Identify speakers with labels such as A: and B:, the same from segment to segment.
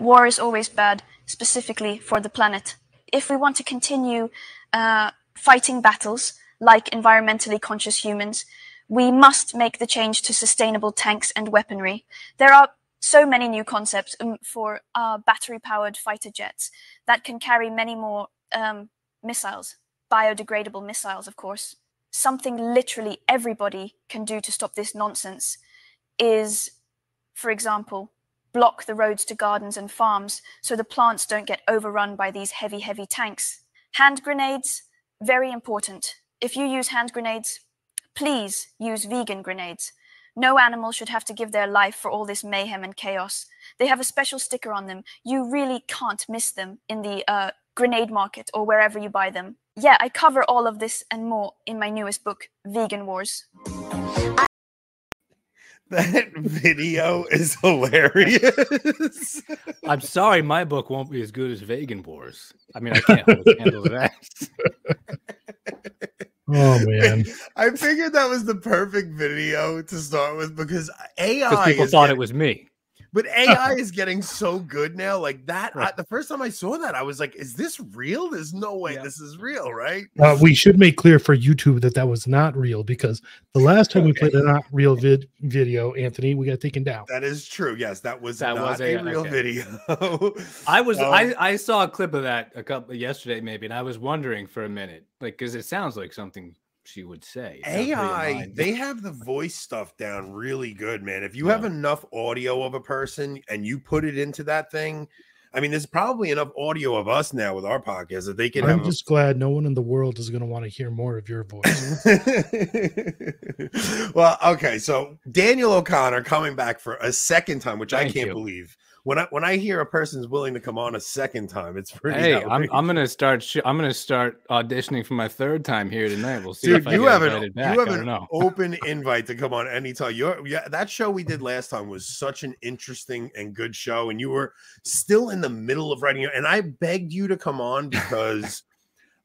A: war is always bad, specifically for the planet. If we want to continue uh, fighting battles like environmentally conscious humans, we must make the change to sustainable tanks and weaponry. There are so many new concepts um, for uh, battery powered fighter jets that can carry many more um, missiles, biodegradable missiles, of course. Something literally everybody can do to stop this nonsense is, for example, block the roads to gardens and farms so the plants don't get overrun by these heavy, heavy tanks. Hand grenades, very important. If you use hand grenades, please use vegan grenades. No animal should have to give their life for all this mayhem and chaos. They have a special sticker on them. You really can't miss them in the uh, grenade market or wherever you buy them. Yeah, I cover all of this and more in my newest book, Vegan Wars.
B: That video is hilarious.
C: I'm sorry, my book won't be as good as Vegan Wars. I mean, I can't handle that.
D: Oh man!
B: I figured that was the perfect video to start with because AI.
C: people thought getting, it was me.
B: But AI is getting so good now. Like that, right. I, the first time I saw that, I was like, "Is this real? There's no way yeah. this is real, right?"
D: Uh, we should make clear for YouTube that that was not real because the last time okay. we played a not real vid video, Anthony, we got taken down.
B: That is true. Yes, that was that was a, a real okay. video.
C: I was um, I I saw a clip of that a couple yesterday maybe, and I was wondering for a minute, like, because it sounds like something she would say.
B: AI, they have the voice stuff down really good, man. If you yeah. have enough audio of a person and you put it into that thing, I mean, there's probably enough audio of us now with our podcast that they can.
D: I'm just a... glad no one in the world is going to want to hear more of your voice.
B: well, okay, so Daniel O'Connor coming back for a second time, which Thank I can't you. believe when I when I hear a person's willing to come on a second time, it's pretty.
C: Hey, I'm, I'm gonna start. Sh- I'm gonna start auditioning for my third time here tonight. We'll see.
B: Dude, you have an back. you have an open invite to come on anytime. You're, yeah, that show we did last time was such an interesting and good show, and you were still in the middle of writing. And I begged you to come on because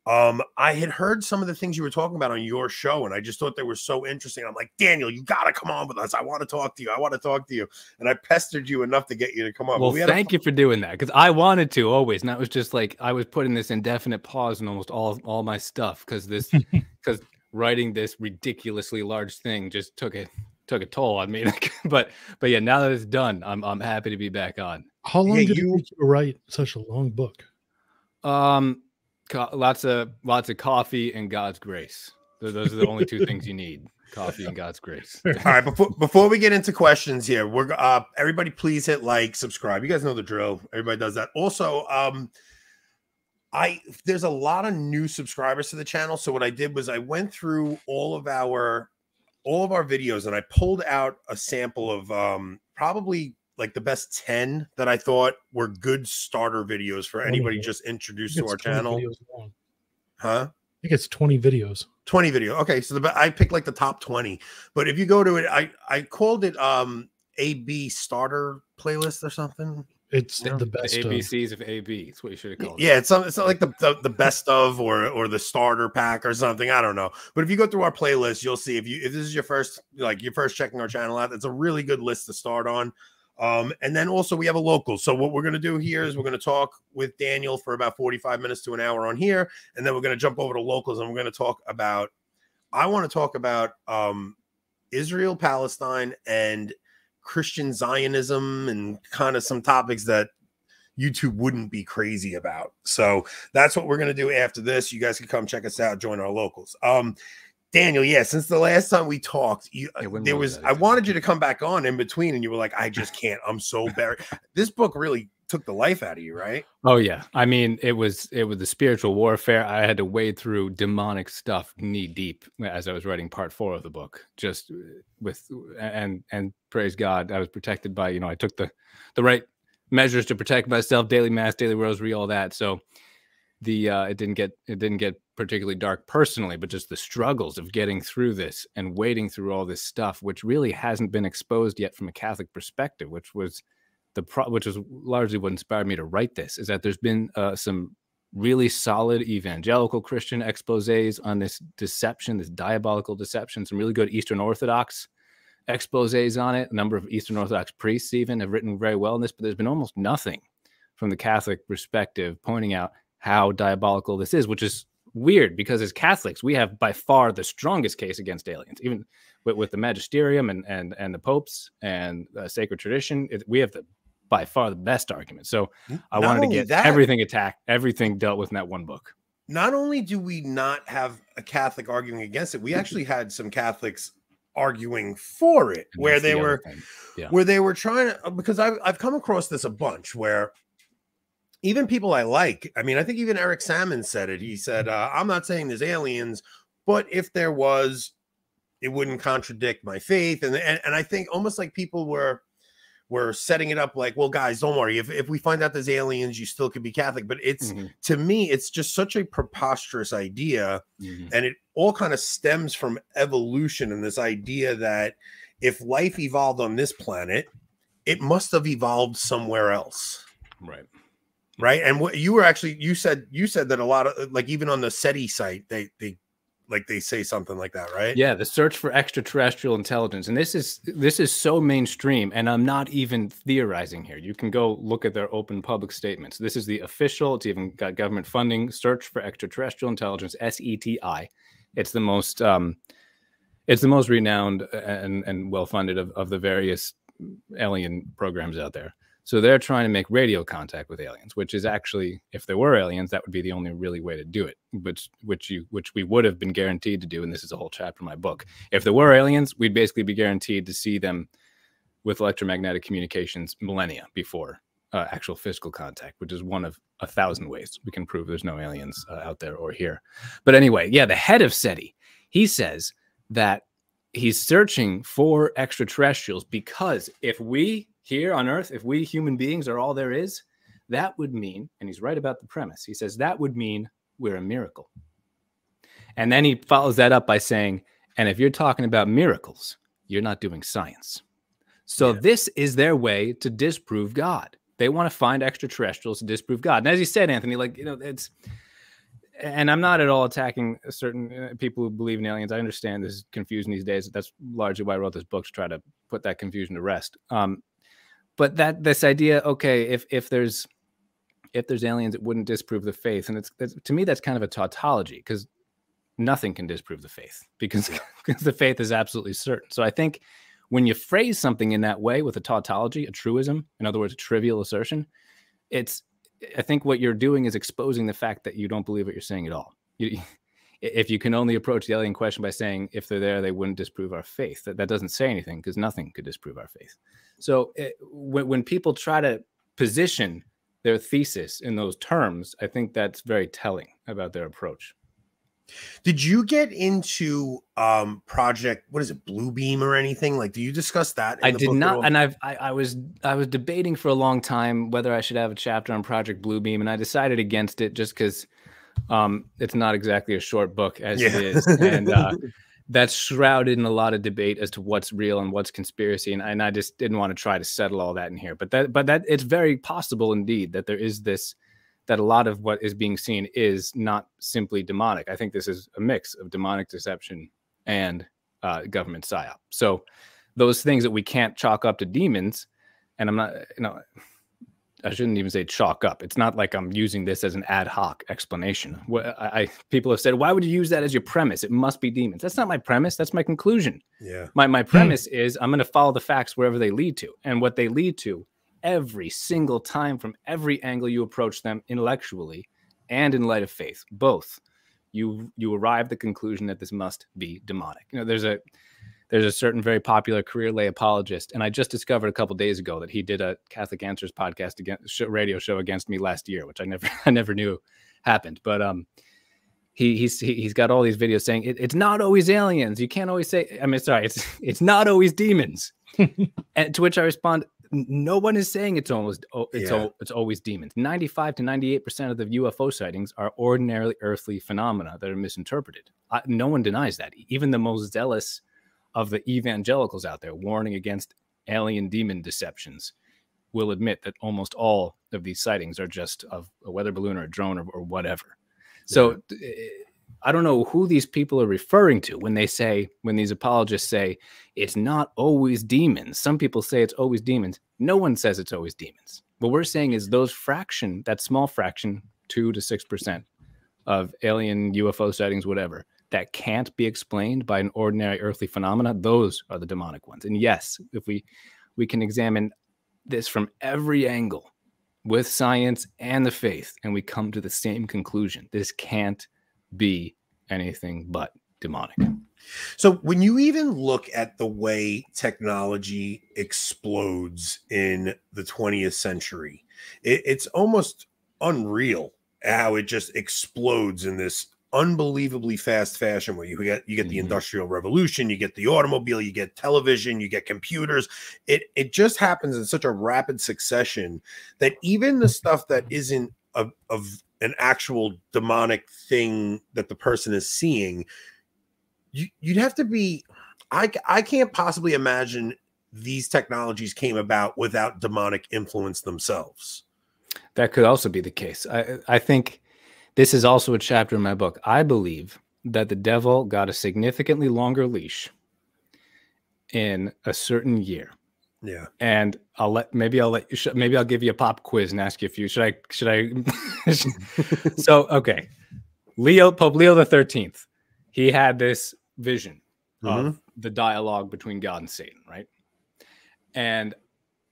B: um, I had heard some of the things you were talking about on your show, and I just thought they were so interesting. I'm like, Daniel, you got to come on with us. I want to talk to you. I want to talk to you. And I pestered you enough to get you to come on.
C: Well, we thank a- you for doing that because I wanted to always, and that was just like I was putting this indefinite pause in almost all all my stuff because this because writing this ridiculously large thing just took it took a toll on me. but but yeah, now that it's done, I'm I'm happy to be back on.
D: How long yeah, did you, it take you to write such a long book?
C: Um Co- lots of lots of coffee and God's grace. Those are the only two things you need: coffee and God's grace.
B: All right, before before we get into questions here, we're uh everybody please hit like, subscribe. You guys know the drill. Everybody does that. Also, um I there's a lot of new subscribers to the channel. So what I did was I went through all of our all of our videos and I pulled out a sample of um probably like the best 10 that I thought were good starter videos for anybody just introduced to our channel. Huh?
D: I think it's 20 videos.
B: 20 video. Okay, so the I picked like the top 20. But if you go to it, I I called it um AB starter playlist or something.
D: It's the best
C: the ABCs of. of AB. It's what you should have called.
B: Yeah, it. it's not, it's not like the, the, the best of or or the starter pack or something. I don't know. But if you go through our playlist, you'll see if you if this is your first like your first checking our channel out, it's a really good list to start on. Um, and then also we have a local. So what we're going to do here is we're going to talk with Daniel for about 45 minutes to an hour on here, and then we're going to jump over to locals and we're going to talk about. I want to talk about um, Israel, Palestine, and Christian Zionism, and kind of some topics that YouTube wouldn't be crazy about. So that's what we're going to do after this. You guys can come check us out, join our locals. Um, Daniel, yeah, since the last time we talked, you yeah, there was, I wanted you to come back on in between, and you were like, I just can't. I'm so buried. this book really took the life out of you, right?
C: Oh yeah. I mean, it was it was the spiritual warfare. I had to wade through demonic stuff knee deep as I was writing part four of the book. Just uh, with and and praise God, I was protected by you know I took the the right measures to protect myself, daily mass, daily rosary, all that. So the uh, it didn't get it didn't get particularly dark personally, but just the struggles of getting through this and wading through all this stuff, which really hasn't been exposed yet from a Catholic perspective, which was the pro- which was largely what inspired me to write this. Is that there's been uh, some really solid evangelical Christian exposés on this deception, this diabolical deception. Some really good Eastern Orthodox exposés on it. A number of Eastern Orthodox priests even have written very well on this, but there's been almost nothing from the Catholic perspective, pointing out how diabolical this is, which is weird because as Catholics, we have by far the strongest case against aliens, even with, with the magisterium and and and the popes and uh, sacred tradition. It, we have the by far the best argument. So I
B: Not
C: wanted to get
B: that-
C: everything attacked, everything dealt with in that one book.
B: not only do we not have a Catholic arguing against it, we actually had some Catholics arguing for it,
C: And
B: where they
C: the
B: were.
C: Yeah.
B: where they were trying to because I've I've come across this a bunch where even people I like, I mean, I think even Eric Sammons said it. He said, uh, I'm not saying there's aliens, but if there was, it wouldn't contradict my faith. And, and and I think almost like people were were setting it up like, well, guys, don't worry. If if we find out there's aliens, you still could be Catholic. But it's
C: Mhm,
B: to me, it's just such a preposterous idea
C: mhm.
B: and it all kind of stems from evolution and this idea that if life evolved on this planet it must have evolved somewhere else
C: Right.
B: Right and what you were actually you said you said that a lot of like even on the seti site they they like they say something like that right
C: Yeah, the search for extraterrestrial intelligence, and this is this is so mainstream, and I'm not even theorizing here. You can go look at their open public statements. This is the official. It's even got government funding. Search for extraterrestrial intelligence, SETI. It's the most um, it's the most renowned and and well funded of of the various alien programs out there. So they're trying to make radio contact with aliens, which is actually, if there were aliens, that would be the only really way to do it, which which you which we would have been guaranteed to do. And this is a whole chapter in my book. If there were aliens, we'd basically be guaranteed to see them with electromagnetic communications millennia before uh, actual physical contact, which is one of a thousand ways we can prove there's no aliens uh, out there or here. But anyway, yeah, the head of SETI, he says that he's searching for extraterrestrials because if we here on Earth, if we human beings are all there is, that would mean, and he's right about the premise, he says that would mean we're a miracle. And then he follows that up by saying, and if you're talking about miracles, you're not doing science. So
B: Yeah.
C: this is their way to disprove God. They want to find extraterrestrials to disprove God. And as you said, Anthony, like, you know, it's, and I'm not at all attacking certain uh, people who believe in aliens. I understand this is confusing these days. That's largely why I wrote this book to try to put that confusion to rest. Um, but that this idea, okay, if if there's if there's aliens, it wouldn't disprove the faith, and it's, it's to me that's kind of a tautology because nothing can disprove the faith because because the faith is absolutely certain. So I think when you phrase something in that way with a tautology, a truism, in other words, a trivial assertion, it's I think what you're doing is exposing the fact that you don't believe what you're saying at all. You, if you can only approach the alien question by saying if they're there, they wouldn't disprove our faith. That, that doesn't say anything because nothing could disprove our faith. So it, when, when people try to position their thesis in those terms, I think that's very telling about their approach.
B: did you get into um project what is it blue beam or anything like do you discuss that in
C: I did not, and I've I, I was I was debating for a long time whether I should have a chapter on Project Bluebeam, and I decided against it just because um, it's not exactly a short book as
B: Yeah.
C: it is, and uh, that's shrouded in a lot of debate as to what's real and what's conspiracy, and, and I just didn't want to try to settle all that in here. But that but that it's very possible indeed that there is this that a lot of what is being seen is not simply demonic. I think this is a mix of demonic deception and uh, government psyop. So those things that we can't chalk up to demons, and I'm not, you know, I shouldn't even say chalk up. It's not like I'm using this as an ad hoc explanation. What I, I people have said, why would you use that as your premise? It must be demons. That's not my premise. That's my conclusion.
B: yeah
C: My my premise is I'm going to follow the facts wherever they lead to, and what they lead to every single time from every angle you approach them intellectually and in light of faith, both. You you arrive at the conclusion that this must be demonic. You know, there's a there's a certain very popular career lay apologist, and I just discovered a couple days ago that he did a Catholic Answers podcast against show, radio show against me last year, which I never I never knew happened. But um, he he's he- he's got all these videos saying it, it's not always aliens. You can't always say. I mean, sorry, it's it's not always demons. and to which I respond, no one is saying it's almost it's
B: Yeah.
C: al- it's always demons. Ninety five to ninety eight percent of the UFO sightings are ordinarily earthly phenomena that are misinterpreted. I, no one denies that. Even the most zealous of the evangelicals out there warning against alien demon deceptions will admit that almost all of these sightings are just of a weather balloon or a drone or, or whatever. So eh, I don't know who these people are referring to when they say, when these apologists say, it's not always demons. Some people say it's always demons. No one says it's always demons. What we're saying is those fraction, that small fraction, two to 6% of alien UFO sightings, whatever, that can't be explained by an ordinary earthly phenomena, those are the demonic ones. And yes, if we we can examine this from every angle with science and the faith, and we come to the same conclusion. This can't be anything but demonic.
B: So when you even look at the way technology explodes in the 20th century, it, it's almost unreal how it just explodes in this unbelievably fast fashion where you get you get the mm-hmm. industrial revolution you get the automobile you get television you get computers. It it just happens in such a rapid succession that even the stuff that isn't of, of an actual demonic thing that the person is seeing you, you'd have to be I, I can't possibly imagine these technologies came about without demonic influence themselves.
C: That could also be the case. I i think this is also a chapter in my book i believe that the devil got a significantly longer leash in a certain year
B: yeah.
C: And I'll let maybe I'll let you maybe I'll give you a pop quiz and ask you a few. Should I should I So okay. Leo Pope Leo the 13th. He had this vision mm-hmm. of the dialogue between God and Satan, right? And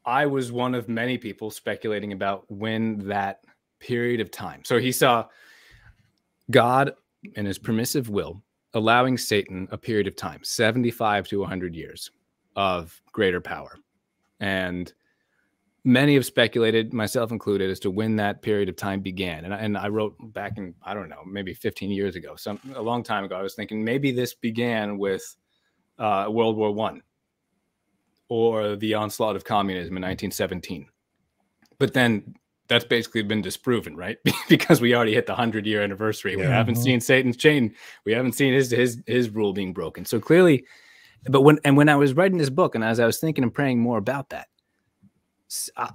C: I was one of many people speculating about when that period of time. So he saw God in his permissive will allowing Satan a period of time, 75 to 100 years of greater power. And many have speculated, myself included, as to when that period of time began. And I, and I wrote back in, I don't know, maybe 15 years ago, some a long time ago, I was thinking maybe this began with uh, World War One or the onslaught of communism in 1917. But then that's basically been disproven, right? because we already hit the hundred year anniversary. Yeah. We haven't mm-hmm. seen Satan's chain. We haven't seen his his his rule being broken. So clearly, but when and when I was writing this book, and as I was thinking and praying more about that,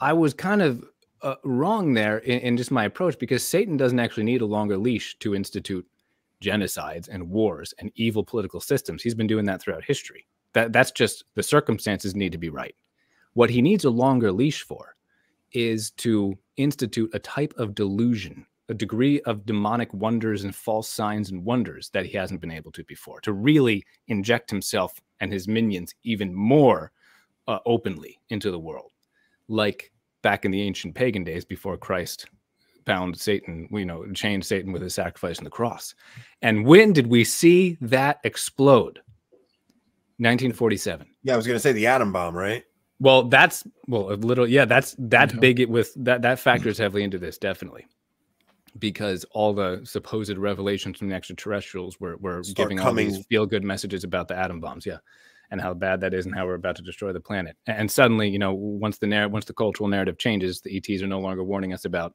C: I was kind of uh, wrong there in, in, just my approach because Satan doesn't actually need a longer leash to institute genocides and wars and evil political systems. He's been doing that throughout history. That that's just the circumstances need to be right. What he needs a longer leash for is to institute a type of delusion a degree of demonic wonders and false signs and wonders that he hasn't been able to before, to really inject himself and his minions even more uh, openly into the world, like back in the ancient pagan days before Christ bound Satan, you know, chained Satan with his sacrifice on the cross. And when did we see that explode? 1947.
B: Yeah, I was going to say the atom bomb, right?
C: Well, that's well, a little, yeah, that's that's yeah. big with that that factors heavily into this, definitely because all the supposed revelations from the extraterrestrials were, were giving coming. all these feel good messages about the atom bombs. Yeah. And how bad that is and how we're about to destroy the planet. And suddenly, you know, once the narrative, once the cultural narrative changes, the ETs are no longer warning us about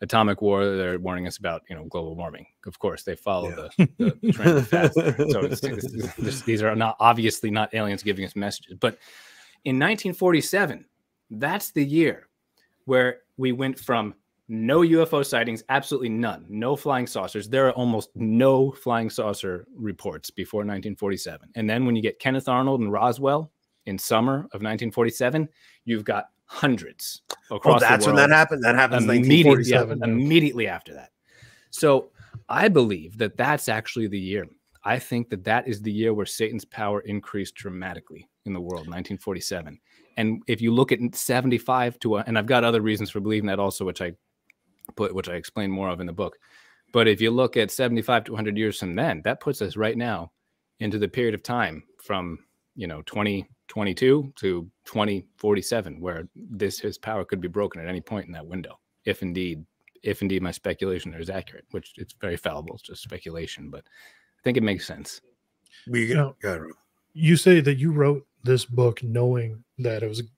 C: atomic war. They're warning us about, you know, global warming. Of course, they follow yeah. the, the trend faster. So it's, it's, it's, these are not obviously not aliens giving us messages. But in 1947, that's the year where we went from no UFO sightings, absolutely none. No flying saucers. There are almost no flying saucer reports before 1947. And then when you get Kenneth Arnold and Roswell in summer of 1947, you've got hundreds
B: across. Oh, that's when that happened. That happens immediately, yeah,
C: immediately after that. So I believe that that's actually the year. I think that that is the year where Satan's power increased dramatically in the world, 1947. And if you look at 75 to, and I've got other reasons for believing that also, which I put which I explain more of in the book. But if you look at 75 to 100 years from then, that puts us right now into the period of time from you know 2022 to 2047 where this his power could be broken at any point in that window if indeed if indeed my speculation is accurate which it's very fallible it's just speculation but think it makes sense
D: we you, know, you say that you wrote this book knowing that it was it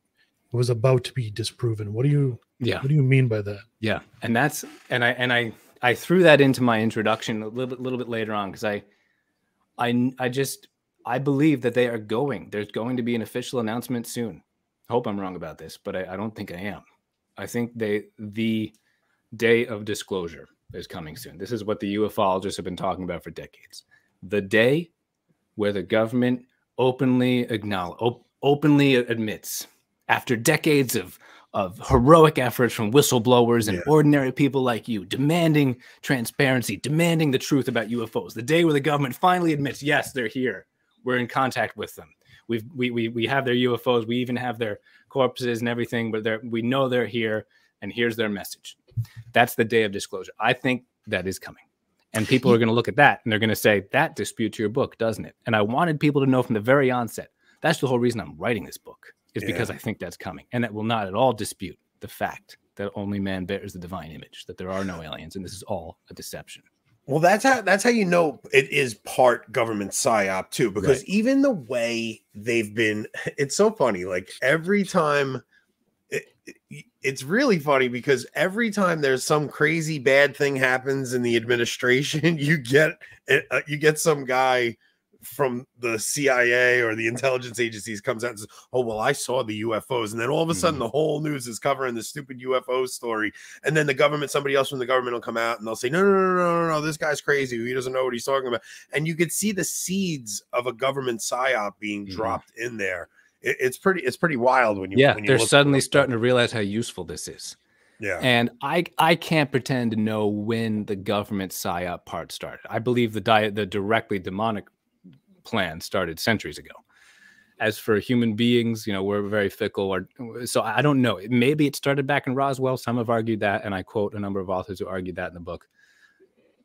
D: was about to be disproven what do you yeah. What do you mean by that?
C: Yeah. And that's and I and I I threw that into my introduction a little bit little bit later on because I I I just I believe that they are going. There's going to be an official announcement soon. I hope I'm wrong about this, but I, I don't think I am. I think they the day of disclosure is coming soon. This is what the ufologists have been talking about for decades. The day where the government openly acknowledge, op- openly admits, after decades of of heroic efforts from whistleblowers and yeah. ordinary people like you, demanding transparency, demanding the truth about UFOs. The day where the government finally admits, yes, they're here. We're in contact with them. We've, we, we, we have their UFOs. We even have their corpses and everything, but they're, we know they're here. And here's their message. That's the day of disclosure. I think that is coming. And people are going to look at that and they're going to say, that disputes your book, doesn't it? And I wanted people to know from the very onset that's the whole reason I'm writing this book, is yeah. because I think that's coming. And that will not at all dispute the fact that only man bears the divine image, that there are no aliens, and this is all a deception.
B: Well, that's how that's how you know it is part government psyop too, because right. even the way they've been, it's so funny. Like every time it's really funny because every time there's some crazy bad thing happens in the administration, you get uh, you get some guy from the CIA or the intelligence agencies comes out and says, "Oh well, I saw the UFOs," and then all of a sudden mm-hmm. the whole news is covering the stupid UFO story, and then the government, somebody else from the government will come out and they'll say, "No, no, no, no, no, no, this guy's crazy. He doesn't know what he's talking about," and you could see the seeds of a government psyop being mm-hmm. dropped in there it, it's pretty it's pretty wild when you
C: yeah
B: when
C: you they're suddenly starting to realize how useful this is.
B: Yeah.
C: And I I can't pretend to know when the government psyop part started. I believe the diet the directly demonic plan started centuries ago. As for human beings, you know, we're very fickle. Or so I don't know. Maybe it started back in Roswell. Some have argued that, and I quote a number of authors who argued that in the book.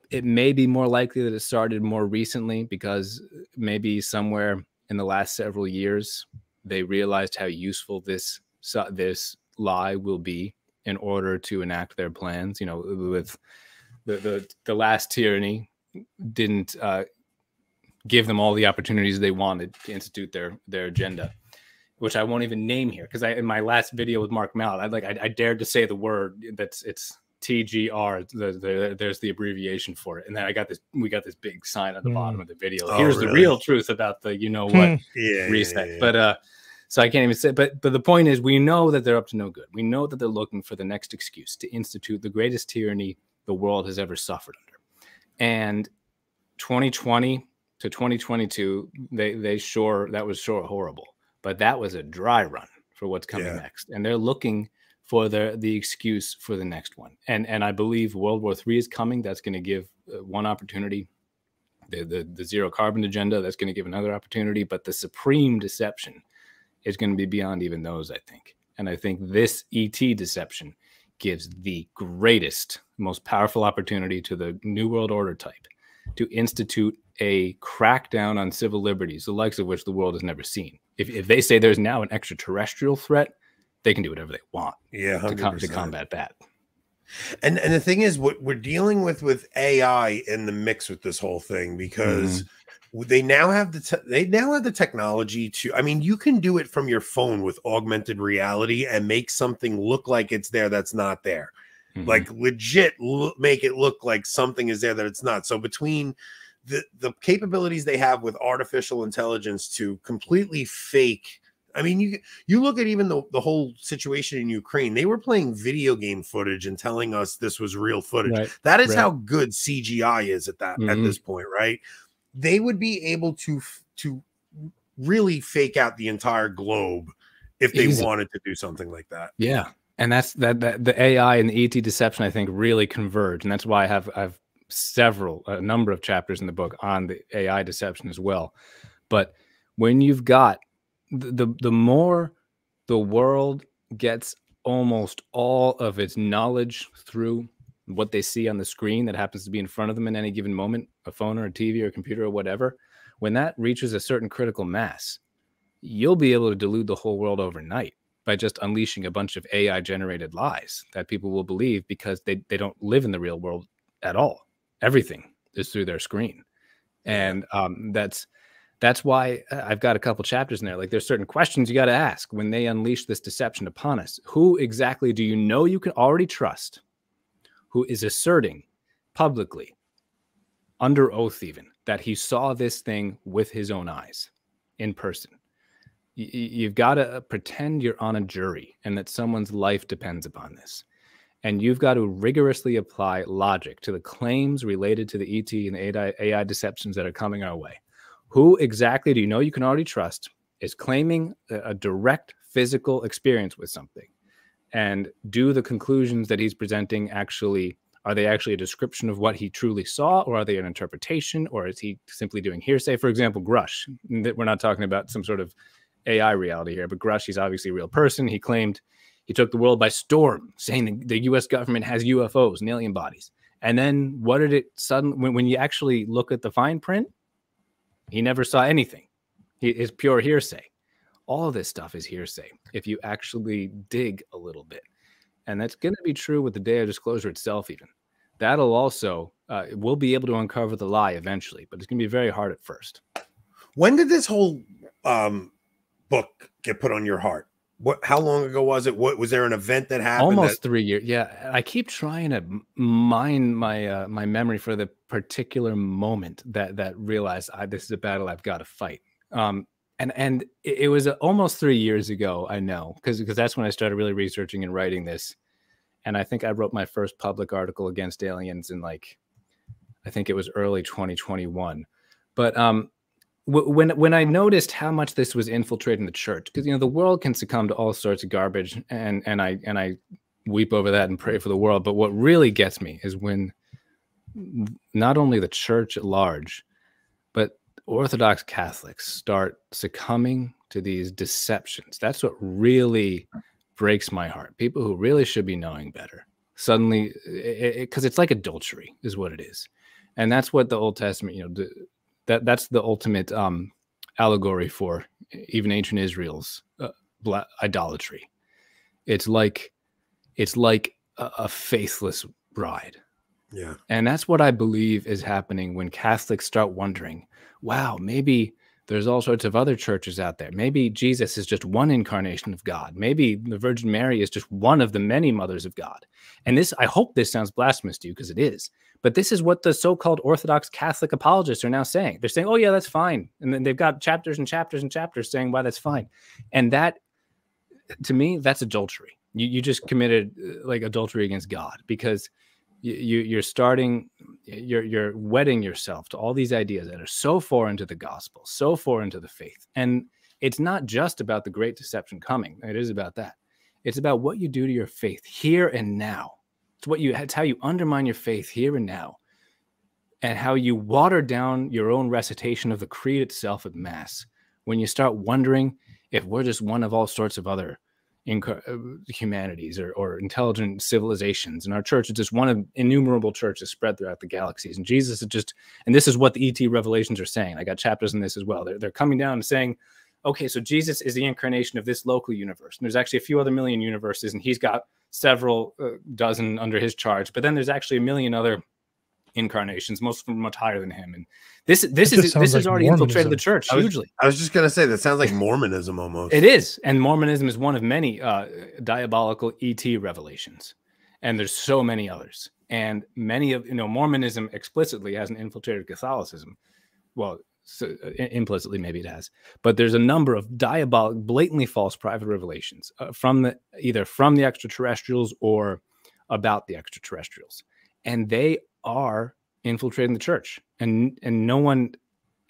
C: It may be more likely that it started more recently because maybe somewhere in the last several years, they realized how useful this this lie will be in order to enact their plans. You know, with the the, the last tyranny didn't uh, give them all the opportunities they wanted to institute their their agenda, which I won't even name here because I in my last video with Mark Mallett, I like I, I dared to say the word that's it's TGR. The, the, there's the abbreviation for it, and then I got this. We got this big sign at the mm. bottom of the video. Oh, Here's really? the real truth about the you know what
B: yeah, reset.
C: Yeah, yeah, but uh, so I can't even say. But but the point is, we know that they're up to no good. We know that they're looking for the next excuse to institute the greatest tyranny the world has ever suffered under. And 2020 to 2022, they they sure that was sure horrible. But that was a dry run for what's coming next, and they're looking for the the excuse for the next one. And and I believe World War III is coming. That's going to give uh, one opportunity. The, the the zero carbon agenda that's going to give another opportunity. But the supreme deception is going to be beyond even those. I think. And I think this ET deception gives the greatest, most powerful opportunity to the New World Order type to institute a crackdown on civil liberties, the likes of which the world has never seen. If, if they say there's now an extraterrestrial threat, they can do whatever they want.
B: Yeah,
C: to, com- to combat that.
B: And and the thing is, what we're dealing with with AI in the mix with this whole thing because. Mm-hmm they now have the te- they now have the technology to i mean you can do it from your phone with augmented reality and make something look like it's there that's not there mm-hmm. like legit make it look like something is there that it's not so between the the capabilities they have with artificial intelligence to completely fake I mean, you you look at even the, the whole situation in Ukraine. They were playing video game footage and telling us this was real footage. Right. That is right. how good CGI is at that mm-hmm. at this point, right? They would be able to to really fake out the entire globe if they Easy. wanted to do something like that.
C: Yeah, and that's that, that the AI and the ET deception I think really converge, and that's why I have I've several a number of chapters in the book on the AI deception as well. But when you've got the the more the world gets almost all of its knowledge through what they see on the screen that happens to be in front of them in any given moment, a phone or a TV or a computer or whatever, when that reaches a certain critical mass, you'll be able to delude the whole world overnight by just unleashing a bunch of AI generated lies that people will believe because they, they don't live in the real world at all. Everything is through their screen. And um, that's that's why uh, I've got a couple chapters in there. Like there's certain questions you got to ask when they unleash this deception upon us. Who exactly do you know you can already trust who is asserting publicly, under oath even, that he saw this thing with his own eyes in person? You've got to pretend you're on a jury and that someone's life depends upon this. and you've got to rigorously apply logic to the claims related to the ET and the AI deceptions that are coming our way. Who exactly do you know you can already trust is claiming a direct physical experience with something? And do the conclusions that he's presenting actually are they actually a description of what he truly saw, or are they an interpretation, or is he simply doing hearsay? For example, Grusch. We're not talking about some sort of AI reality here, but Grusch, he's obviously a real person. He claimed he took the world by storm, saying the, the U.S. government has UFOs and alien bodies. And then what did it suddenly, when, when you actually look at the fine print, he never saw anything. He is pure hearsay. All this stuff is hearsay if you actually dig a little bit. And that's going to be true with the day of disclosure itself, even. That'll also, uh, we'll be able to uncover the lie eventually, but it's going to be very hard at first.
B: When did this whole um, book get put on your heart? What? How long ago was it? What was there an event that happened?
C: Almost
B: that-
C: three years. Yeah, I keep trying to mine my uh, my memory for the particular moment that that realized I, this is a battle I've got to fight. Um, and and it, it was uh, almost three years ago. I know because because that's when I started really researching and writing this. And I think I wrote my first public article against aliens in like, I think it was early 2021. But um, when when I noticed how much this was infiltrating the church, because you know the world can succumb to all sorts of garbage, and and I and I weep over that and pray for the world. But what really gets me is when not only the church at large, but Orthodox Catholics start succumbing to these deceptions. That's what really breaks my heart. People who really should be knowing better suddenly, because it, it, it's like adultery, is what it is, and that's what the Old Testament, you know, that that's the ultimate um, allegory for even ancient Israel's uh, idolatry. It's like it's like a, a faithless bride.
B: Yeah.
C: And that's what I believe is happening when Catholics start wondering, wow, maybe there's all sorts of other churches out there. Maybe Jesus is just one incarnation of God. Maybe the Virgin Mary is just one of the many mothers of God. And this, I hope this sounds blasphemous to you because it is. But this is what the so-called Orthodox Catholic apologists are now saying. They're saying, "Oh yeah, that's fine," and then they've got chapters and chapters and chapters saying why that's fine. And that, to me, that's adultery. You you just committed uh, like adultery against God because you, you are starting you're you're wedding yourself to all these ideas that are so far into the gospel, so far into the faith, and it's not just about the great deception coming. It is about that. It's about what you do to your faith here and now it's what you it's how you undermine your faith here and now. And how you water down your own recitation of the creed itself at mass when you start wondering if we're just one of all sorts of other uh, humanities or, or intelligent civilizations. And our church is just one of innumerable churches spread throughout the galaxies. And Jesus is just, and this is what the ET revelations are saying. I got chapters in this as well. They're, they're coming down and saying, okay, so Jesus is the incarnation of this local universe. And there's actually a few other million universes, and he's got several uh, dozen under his charge. But then there's actually a million other incarnations, most of them much higher than him. And this is this is this like already Mormonism. infiltrated the church
B: I was,
C: hugely.
B: I was just gonna say that sounds like Mormonism almost.
C: It is, and Mormonism is one of many uh, diabolical ET revelations, and there's so many others. And many of you know Mormonism explicitly hasn't infiltrated Catholicism. Well, so, uh, implicitly maybe it has but there's a number of diabolic blatantly false private revelations uh, from the either from the extraterrestrials or about the extraterrestrials and they are infiltrating the church and and no one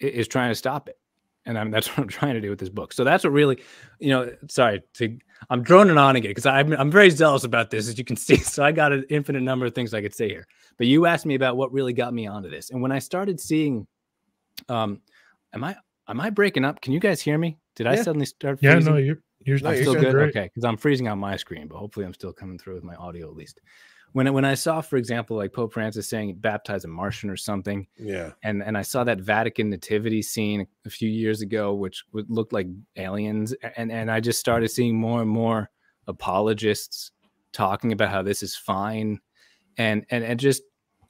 C: is trying to stop it and I'm, that's what i'm trying to do with this book. So that's what really you know sorry to, i'm droning on again because I'm, I'm very zealous about this as you can see so i got an infinite number of things i could say here but you asked me about what really got me onto this and when i started seeing um, am I am I breaking up? Can you guys hear me? Did yeah. I suddenly start?
D: Freezing? Yeah, no, you're you're,
C: no, still good. Great. Okay, because I'm freezing on my screen, but hopefully I'm still coming through with my audio at least. When when I saw, for example, like Pope Francis saying baptize a Martian or something,
B: yeah,
C: and and I saw that Vatican nativity scene a few years ago, which would look like aliens, and and I just started seeing more and more apologists talking about how this is fine, and and and just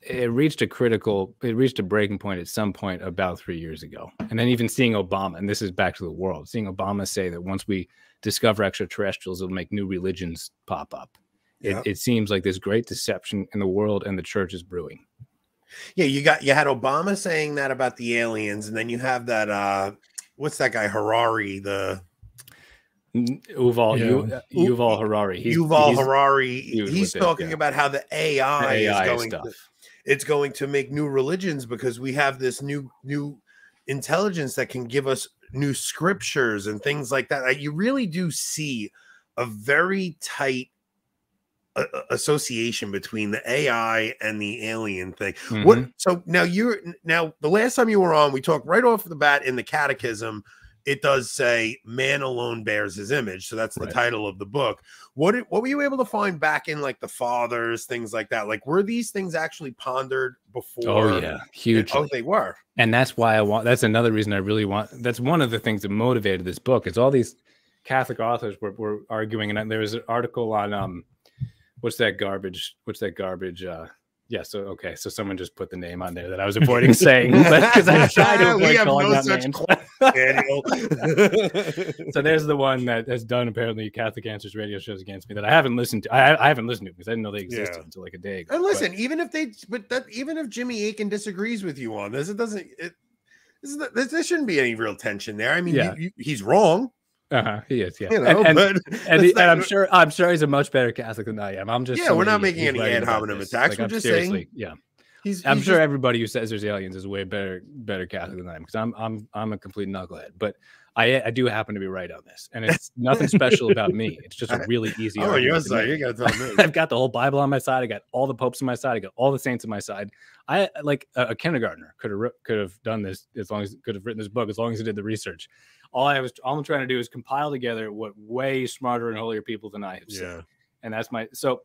C: it reached a critical it reached a breaking point at some point about three years ago and then even seeing obama and this is back to the world seeing obama say that once we discover extraterrestrials it'll make new religions pop up it, it seems like this great deception in the world and the church is brewing
B: yeah you got you had obama saying that about the aliens and then you have that uh what's that guy harari the
C: Yuval yeah. Yuval Harari.
B: He's, Yuval he's, Harari. He's, he's talking yeah. about how the AI, the AI is going stuff. to it's going to make new religions because we have this new new intelligence that can give us new scriptures and things like that. You really do see a very tight uh, association between the AI and the alien thing. Mm-hmm. What? So now you're now the last time you were on, we talked right off the bat in the Catechism it does say man alone bears his image. So that's the right. title of the book. What what were you able to find back in like the fathers things like that? Like were these things actually pondered before?
C: oh yeah. Huge.
B: Oh they were.
C: And that's why i want that's another reason i really want that's one of the things that motivated this book is all these catholic authors were, were arguing and there was an article on um what's that garbage what's that garbage uh yeah, so okay, so someone just put the name on there that I was avoiding saying because I tried to avoid calling no that name. so there's the one that has done apparently Catholic Answers radio shows against me that I haven't listened to. I, I haven't listened to because I didn't know they existed yeah. until like a day ago.
B: And listen, but, even if they, but that even if Jimmy Akin disagrees with you on this, it doesn't. It, this, is, there shouldn't be any real tension there. I mean, yeah. you, you, he's wrong.
C: Uh-huh. He is, yeah. You know, and, and, and, he, and, I'm sure I'm sure he's a much better Catholic than I am. I'm just
B: yeah. We're not making any ad hominem attacks. Like, we're I'm just saying,
C: yeah. He's, I'm sure just... everybody who says there's aliens is way better better Catholic than I am because I'm I'm I'm a complete knucklehead. But I I do happen to be right on this, and it's nothing special about me. It's just a really easy.
B: Oh, your side. You got to tell me.
C: I've got the whole Bible on my side. I got all the popes on my side. I got all the saints on my side. I like a, a kindergartner could have could have done this as long as could have written this book as long as he did the research all I was all I'm trying to do is compile together what way smarter and holier people than I have yeah. said. And that's my so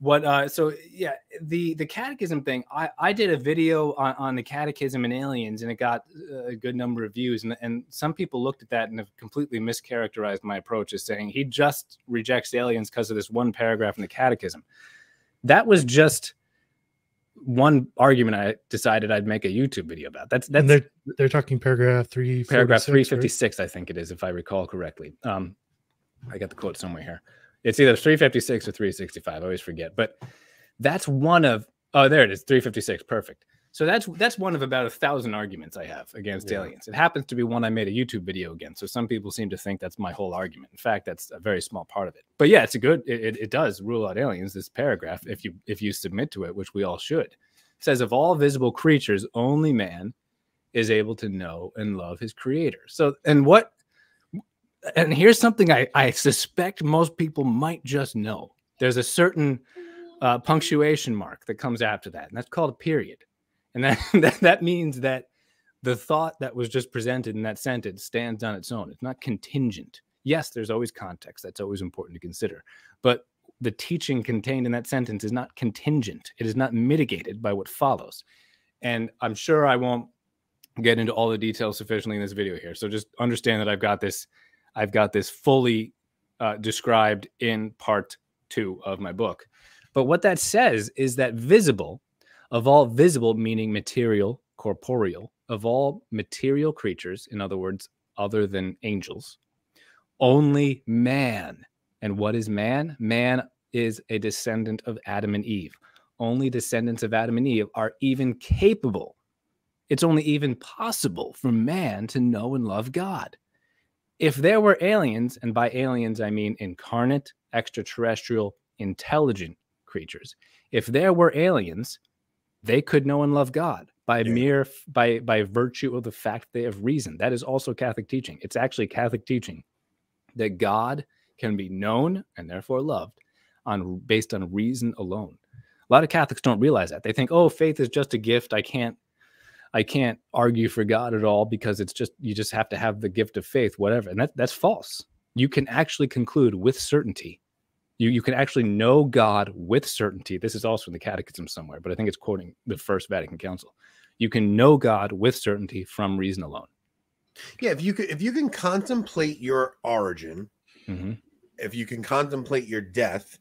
C: what uh so yeah the the catechism thing i i did a video on, on the catechism and aliens and it got a good number of views and, and some people looked at that and have completely mischaracterized my approach as saying he just rejects aliens because of this one paragraph in the catechism that was just one argument I decided I'd make a YouTube video about. That's that's
D: they're they're talking paragraph three
C: paragraph three fifty six. I think it is, if I recall correctly. Um, I got the quote somewhere here. It's either three fifty six or three sixty five. I always forget, but that's one of oh there it is three fifty six. Perfect. So that's that's one of about a thousand arguments I have against yeah. aliens. It happens to be one I made a YouTube video against. So some people seem to think that's my whole argument. In fact, that's a very small part of it. But yeah, it's a good. It, it does rule out aliens. This paragraph, if you if you submit to it, which we all should, says of all visible creatures, only man is able to know and love his creator. So and what and here's something I, I suspect most people might just know. There's a certain uh, punctuation mark that comes after that, and that's called a period. And that, that, means that the thought that was just presented in that sentence stands on its own. It's not contingent. Yes, there's always context. That's always important to consider. But the teaching contained in that sentence is not contingent. It is not mitigated by what follows. And I'm sure I won't get into all the details sufficiently in this video here. So just understand that I've got this, I've got this fully uh, described in part two of my book. But what that says is that visible of all visible, meaning material, corporeal, of all material creatures, in other words, other than angels, only man. And what is man? Man is a descendant of Adam and Eve. Only descendants of Adam and Eve are even capable. It's only even possible for man to know and love God. If there were aliens, and by aliens I mean incarnate, extraterrestrial, intelligent creatures, if there were aliens, they could know and love God by yeah. mere by by virtue of the fact they have reason. That is also Catholic teaching. It's actually Catholic teaching that God can be known and therefore loved on based on reason alone. A lot of Catholics don't realize that. They think, "Oh, faith is just a gift. I can't I can't argue for God at all because it's just you just have to have the gift of faith, whatever." And that that's false. You can actually conclude with certainty you, you can actually know God with certainty. This is also in the Catechism somewhere, but I think it's quoting the First Vatican Council. You can know God with certainty from reason alone.
B: Yeah, if you can, if you can contemplate your origin, mm-hmm. if you can contemplate your death,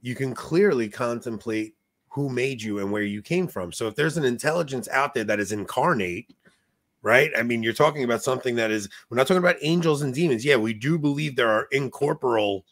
B: you can clearly contemplate who made you and where you came from. So if there's an intelligence out there that is incarnate, right? I mean, you're talking about something that is. We're not talking about angels and demons. Yeah, we do believe there are incorporeal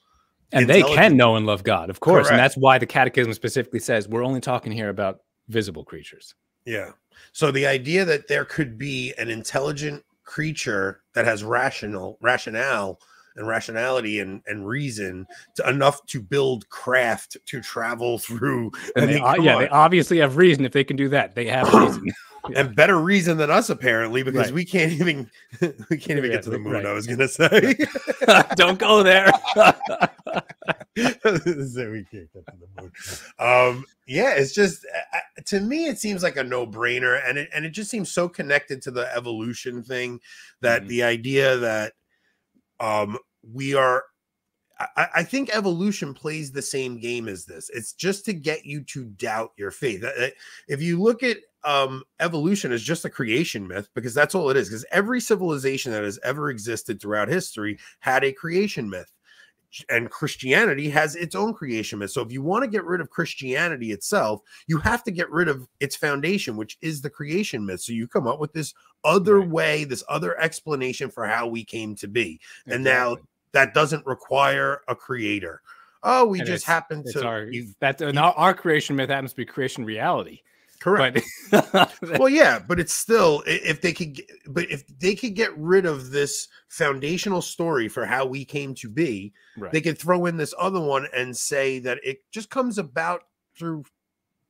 C: and they can know and love God, of course. Correct. And that's why the catechism specifically says we're only talking here about visible creatures.
B: Yeah. So the idea that there could be an intelligent creature that has rational rationale and rationality and, and reason to enough to build craft to travel through.
C: And they, yeah, on. they obviously have reason if they can do that. They have reason.
B: yeah. and better reason than us apparently because right. we can't even we can't even yeah, get to the moon. Right. I was gonna say,
C: don't go there.
B: so we can't get to the moon. Um, yeah, it's just uh, uh, to me it seems like a no brainer, and it and it just seems so connected to the evolution thing that mm-hmm. the idea that um we are I, I, think evolution plays the same game as this. It's just to get you to doubt your faith. If you look at um, evolution as just a creation myth, because that's all it is, because every civilization that has ever existed throughout history had a creation myth. And Christianity has its own creation myth. So if you want to get rid of Christianity itself, you have to get rid of its foundation, which is the creation myth. So you come up with this other right. way, this other explanation for how we came to be. Exactly. And now that does't require a creator. Oh, we and just happen to.
C: Our, that our creation myth happens to be creation reality.
B: Correct. But, well, yeah, but it's still if they could, get, but if they could get rid of this foundational story for how we came to be, right. they could throw in this other one and say that it just comes about through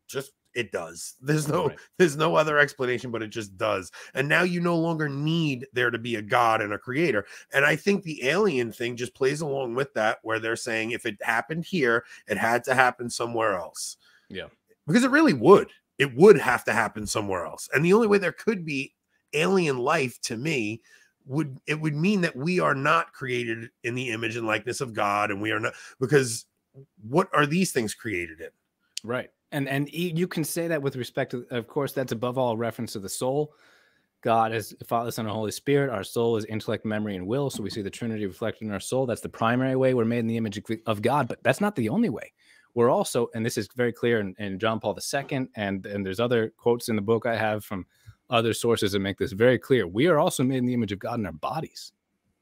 B: just it does. There's no right. there's no other explanation, but it just does. And now you no longer need there to be a god and a creator. And I think the alien thing just plays along with that, where they're saying if it happened here, it had to happen somewhere else.
C: Yeah.
B: Because it really would. It would have to happen somewhere else. And the only way there could be alien life to me would it would mean that we are not created in the image and likeness of God and we are not because what are these things created in?
C: Right. And and you can say that with respect to of course that's above all reference to the soul. God is father son and holy spirit. Our soul is intellect memory and will. So we see the trinity reflected in our soul. That's the primary way we're made in the image of god but that's not the only way we're also and this is very clear in, in john paul ii and and there's other quotes in the book i have from other sources that make this very clear we are also made in the image of god in our bodies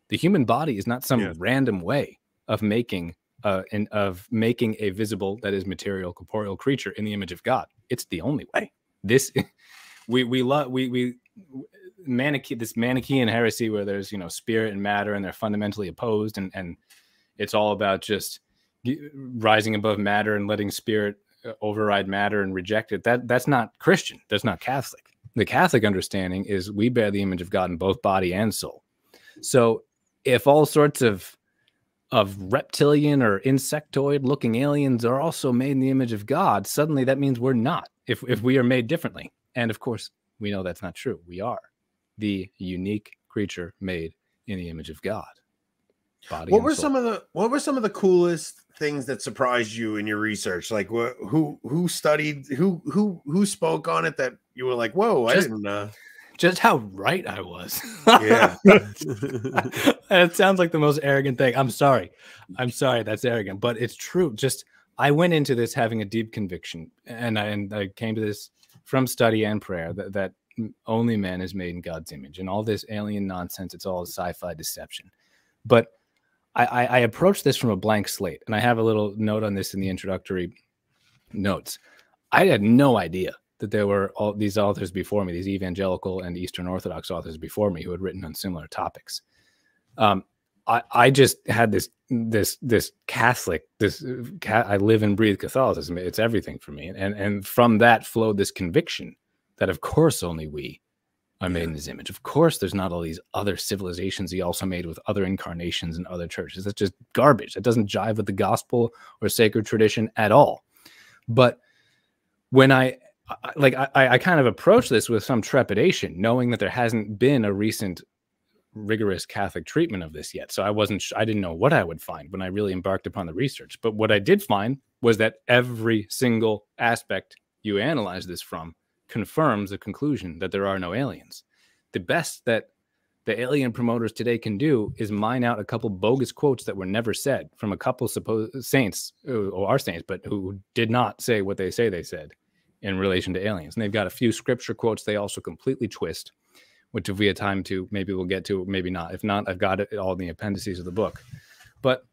C: the human body is not some yeah. random way of making uh, in, of making a visible, that is material, corporeal creature in the image of God. It's the only way. This we we love we we Manichae this Manichaean heresy where there's you know spirit and matter and they're fundamentally opposed and and it's all about just rising above matter and letting spirit uh, override matter and reject it. That that's not Christian. That's not Catholic. The Catholic understanding is we bear the image of God in both body and soul. So if all sorts of of reptilian or insectoid looking aliens are also made in the image of God, suddenly that means we're not if, if we are made differently. And of course, we know that's not true. We are the unique creature made in the image of God.
B: Body what were soul. some of the what were some of the coolest things that surprised you in your research? Like what who who studied who who who spoke on it that you were like, whoa, I didn't uh
C: just how right I was. yeah. it sounds like the most arrogant thing. I'm sorry. I'm sorry. That's arrogant, but it's true. Just I went into this having a deep conviction, and I, and I came to this from study and prayer that, that only man is made in God's image, and all this alien nonsense. It's all sci-fi deception. But I, I, approached this from a blank slate, and I have a little note on this in the introductory notes. I had no idea that there were all these authors before me, these evangelical and Eastern Orthodox authors before me who had written on similar topics. Um, I, I just had this this this Catholic this I live and breathe Catholicism. It's everything for me, and and from that flowed this conviction that of course only we are made in His image. Of course, there's not all these other civilizations He also made with other incarnations and other churches. That's just garbage. That doesn't jive with the gospel or sacred tradition at all. But when I like I, I kind of approach this with some trepidation, knowing that there hasn't been a recent rigorous Catholic treatment of this yet. So I wasn't, I didn't know what I would find when I really embarked upon the research. But what I did find was that every single aspect you analyze this from confirms the conclusion that there are no aliens. The best that the alien promoters today can do is mine out a couple bogus quotes that were never said from a couple supposed saints or are saints, but who did not say what they say they said in relation to aliens. And they've got a few scripture quotes they also completely twist, which if we had time to, maybe we'll get to, maybe not. If not, I've got it all in the appendices of the book. But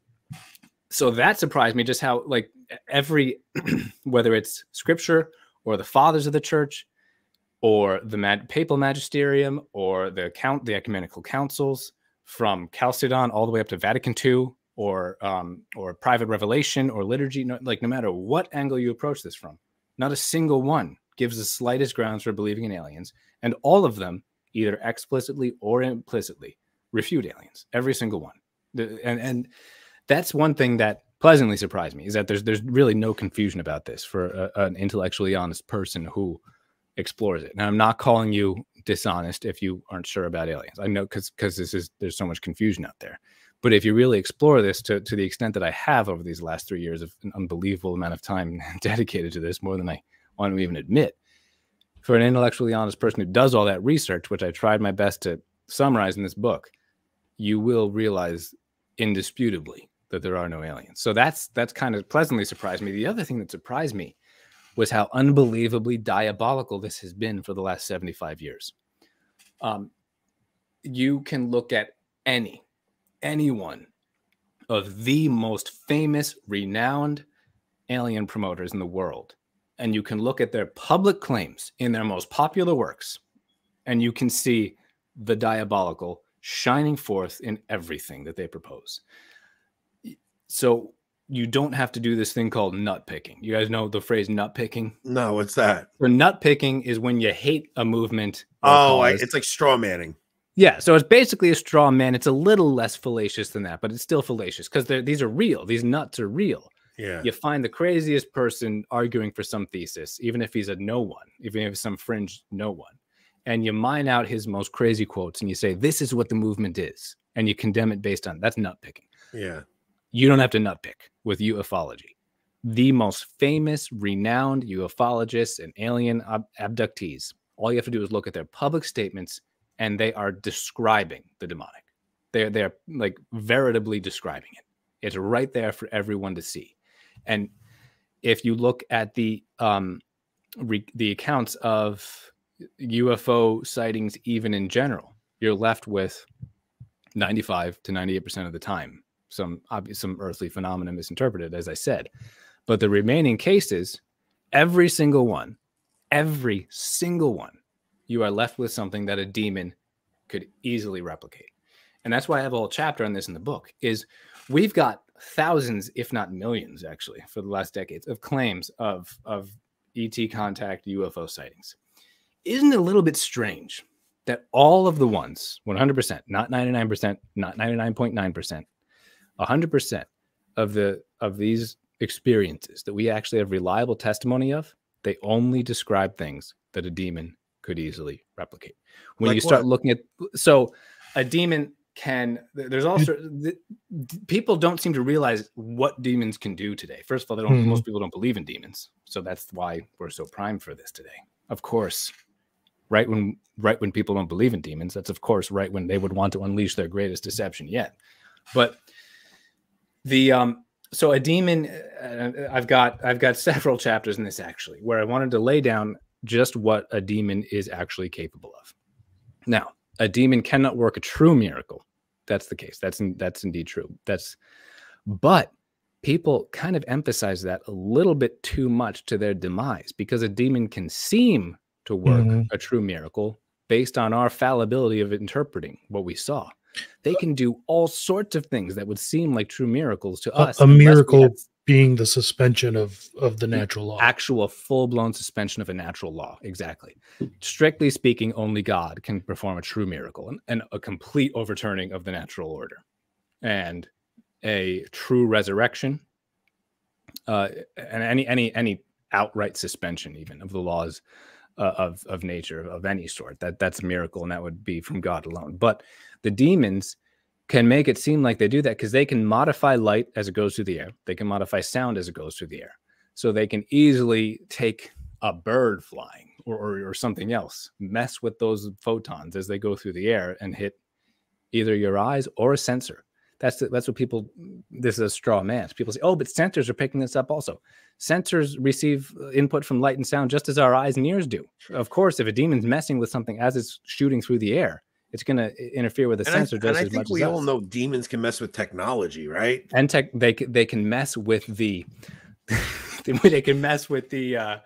C: so that surprised me just how like every whether it's scripture or the fathers of the church or the mag- papal magisterium or the count the ecumenical councils from Chalcedon all the way up to Vatican II or um, or private revelation or liturgy. No, like no matter what angle you approach this from, not a single one gives the slightest grounds for believing in aliens, and all of them either explicitly or implicitly refute aliens. Every single one, and and that's one thing that pleasantly surprised me is that there's there's really no confusion about this for a, an intellectually honest person who explores it. And I'm not calling you dishonest if you aren't sure about aliens. I know because because this is there's so much confusion out there. But if you really explore this to, to the extent that I have over these last three years of an unbelievable amount of time dedicated to this, more than I want to even admit, for an intellectually honest person who does all that research, which I tried my best to summarize in this book, you will realize indisputably that there are no aliens. So that's that's kind of pleasantly surprised me. The other thing that surprised me was how unbelievably diabolical this has been for the last 75 years. Um, you can look at any anyone of the most famous, renowned alien promoters in the world, and you can look at their public claims in their most popular works, and you can see the diabolical shining forth in everything that they propose. So you don't have to do this thing called nut picking. You guys know the phrase nut picking?
B: No, what's that?
C: So nut picking is when you hate a movement.
B: Oh, it's like straw manning.
C: Yeah, so it's basically a straw man. It's a little less fallacious than that, but it's still fallacious because these are real. These nuts are real.
B: Yeah.
C: You find the craziest person arguing for some thesis, even if he's a no one, even if some fringe no one, and you mine out his most crazy quotes and you say, This is what the movement is. And you condemn it based on that's nut picking.
B: Yeah.
C: You don't have to nut pick with ufology. The most famous, renowned ufologists and alien ab- abductees. All you have to do is look at their public statements and they are describing the demonic. They're they're like veritably describing it. It's right there for everyone to see. And if you look at the um re- the accounts of UFO sightings even in general, you're left with 95 to 98% of the time some obvious some earthly phenomena misinterpreted as I said. But the remaining cases, every single one, every single one you are left with something that a demon could easily replicate. And that's why I have a whole chapter on this in the book is we've got thousands, if not millions, actually, for the last decades of claims of, of ET contact UFO sightings. Isn't it a little bit strange that all of the ones, 100%, not 99%, not 99.9%, 100% of the of these experiences that we actually have reliable testimony of, they only describe things that a demon could easily replicate. When like you start what? looking at so a demon can there's also the, people don't seem to realize what demons can do today. First of all, they don't mm-hmm. most people don't believe in demons. So that's why we're so primed for this today. Of course, right when right when people don't believe in demons, that's of course right when they would want to unleash their greatest deception yet. But the um so a demon uh, I've got I've got several chapters in this actually where I wanted to lay down just what a demon is actually capable of. Now, a demon cannot work a true miracle. That's the case. That's in, that's indeed true. That's but people kind of emphasize that a little bit too much to their demise because a demon can seem to work mm-hmm. a true miracle based on our fallibility of interpreting what we saw. They can do all sorts of things that would seem like true miracles to us.
D: A, a miracle being the suspension of of the natural law.
C: Actual full-blown suspension of a natural law. Exactly. Strictly speaking, only God can perform a true miracle and, and a complete overturning of the natural order. And a true resurrection uh, and any any any outright suspension even of the laws uh, of of nature of any sort that that's a miracle and that would be from god alone but the demons can make it seem like they do that because they can modify light as it goes through the air. They can modify sound as it goes through the air. So they can easily take a bird flying or, or, or, something else, mess with those photons as they go through the air and hit either your eyes or a sensor. That's the, that's what people. This is a straw man. People say, "Oh, but sensors are picking this up also." Sensors receive uh, input from light and sound just as our eyes and ears do. Of course, if a demon's messing with something as it's shooting through the air, it's going to interfere with the and sensor I, just
B: and
C: as I think
B: we
C: all
B: know demons can mess with technology, right?
C: And tech, they they can mess with the they can mess with the uh,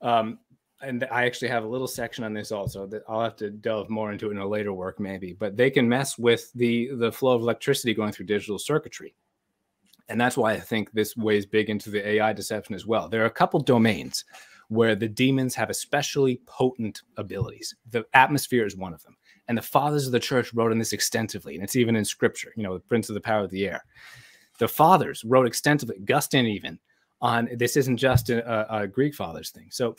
C: um, and I actually have a little section on this also that I'll have to delve more into in a later work maybe, but they can mess with the the flow of electricity going through digital circuitry. And that's why I think this weighs big into the AI deception as well. There are a couple domains where the demons have especially potent abilities. The atmosphere is one of them. And the fathers of the church wrote on this extensively, and it's even in scripture, you know, the prince of the power of the air. The fathers wrote extensively, Augustine even, on this isn't just a, a Greek fathers thing. So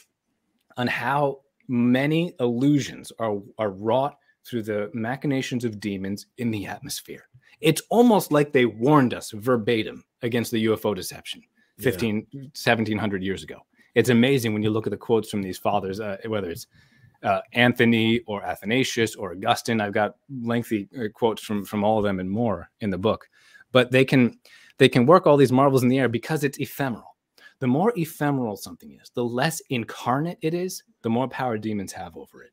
C: on how many illusions are, are wrought through the machinations of demons in the atmosphere. It's almost like they warned us verbatim against the UFO deception 15, yeah. 1700 years ago. It's amazing when you look at the quotes from these fathers, uh, whether it's uh, Anthony or Athanasius or Augustine. I've got lengthy uh, quotes from from all of them and more in the book. But they can they can work all these marvels in the air because it's ephemeral the more ephemeral something is, the less incarnate it is, the more power demons have over it.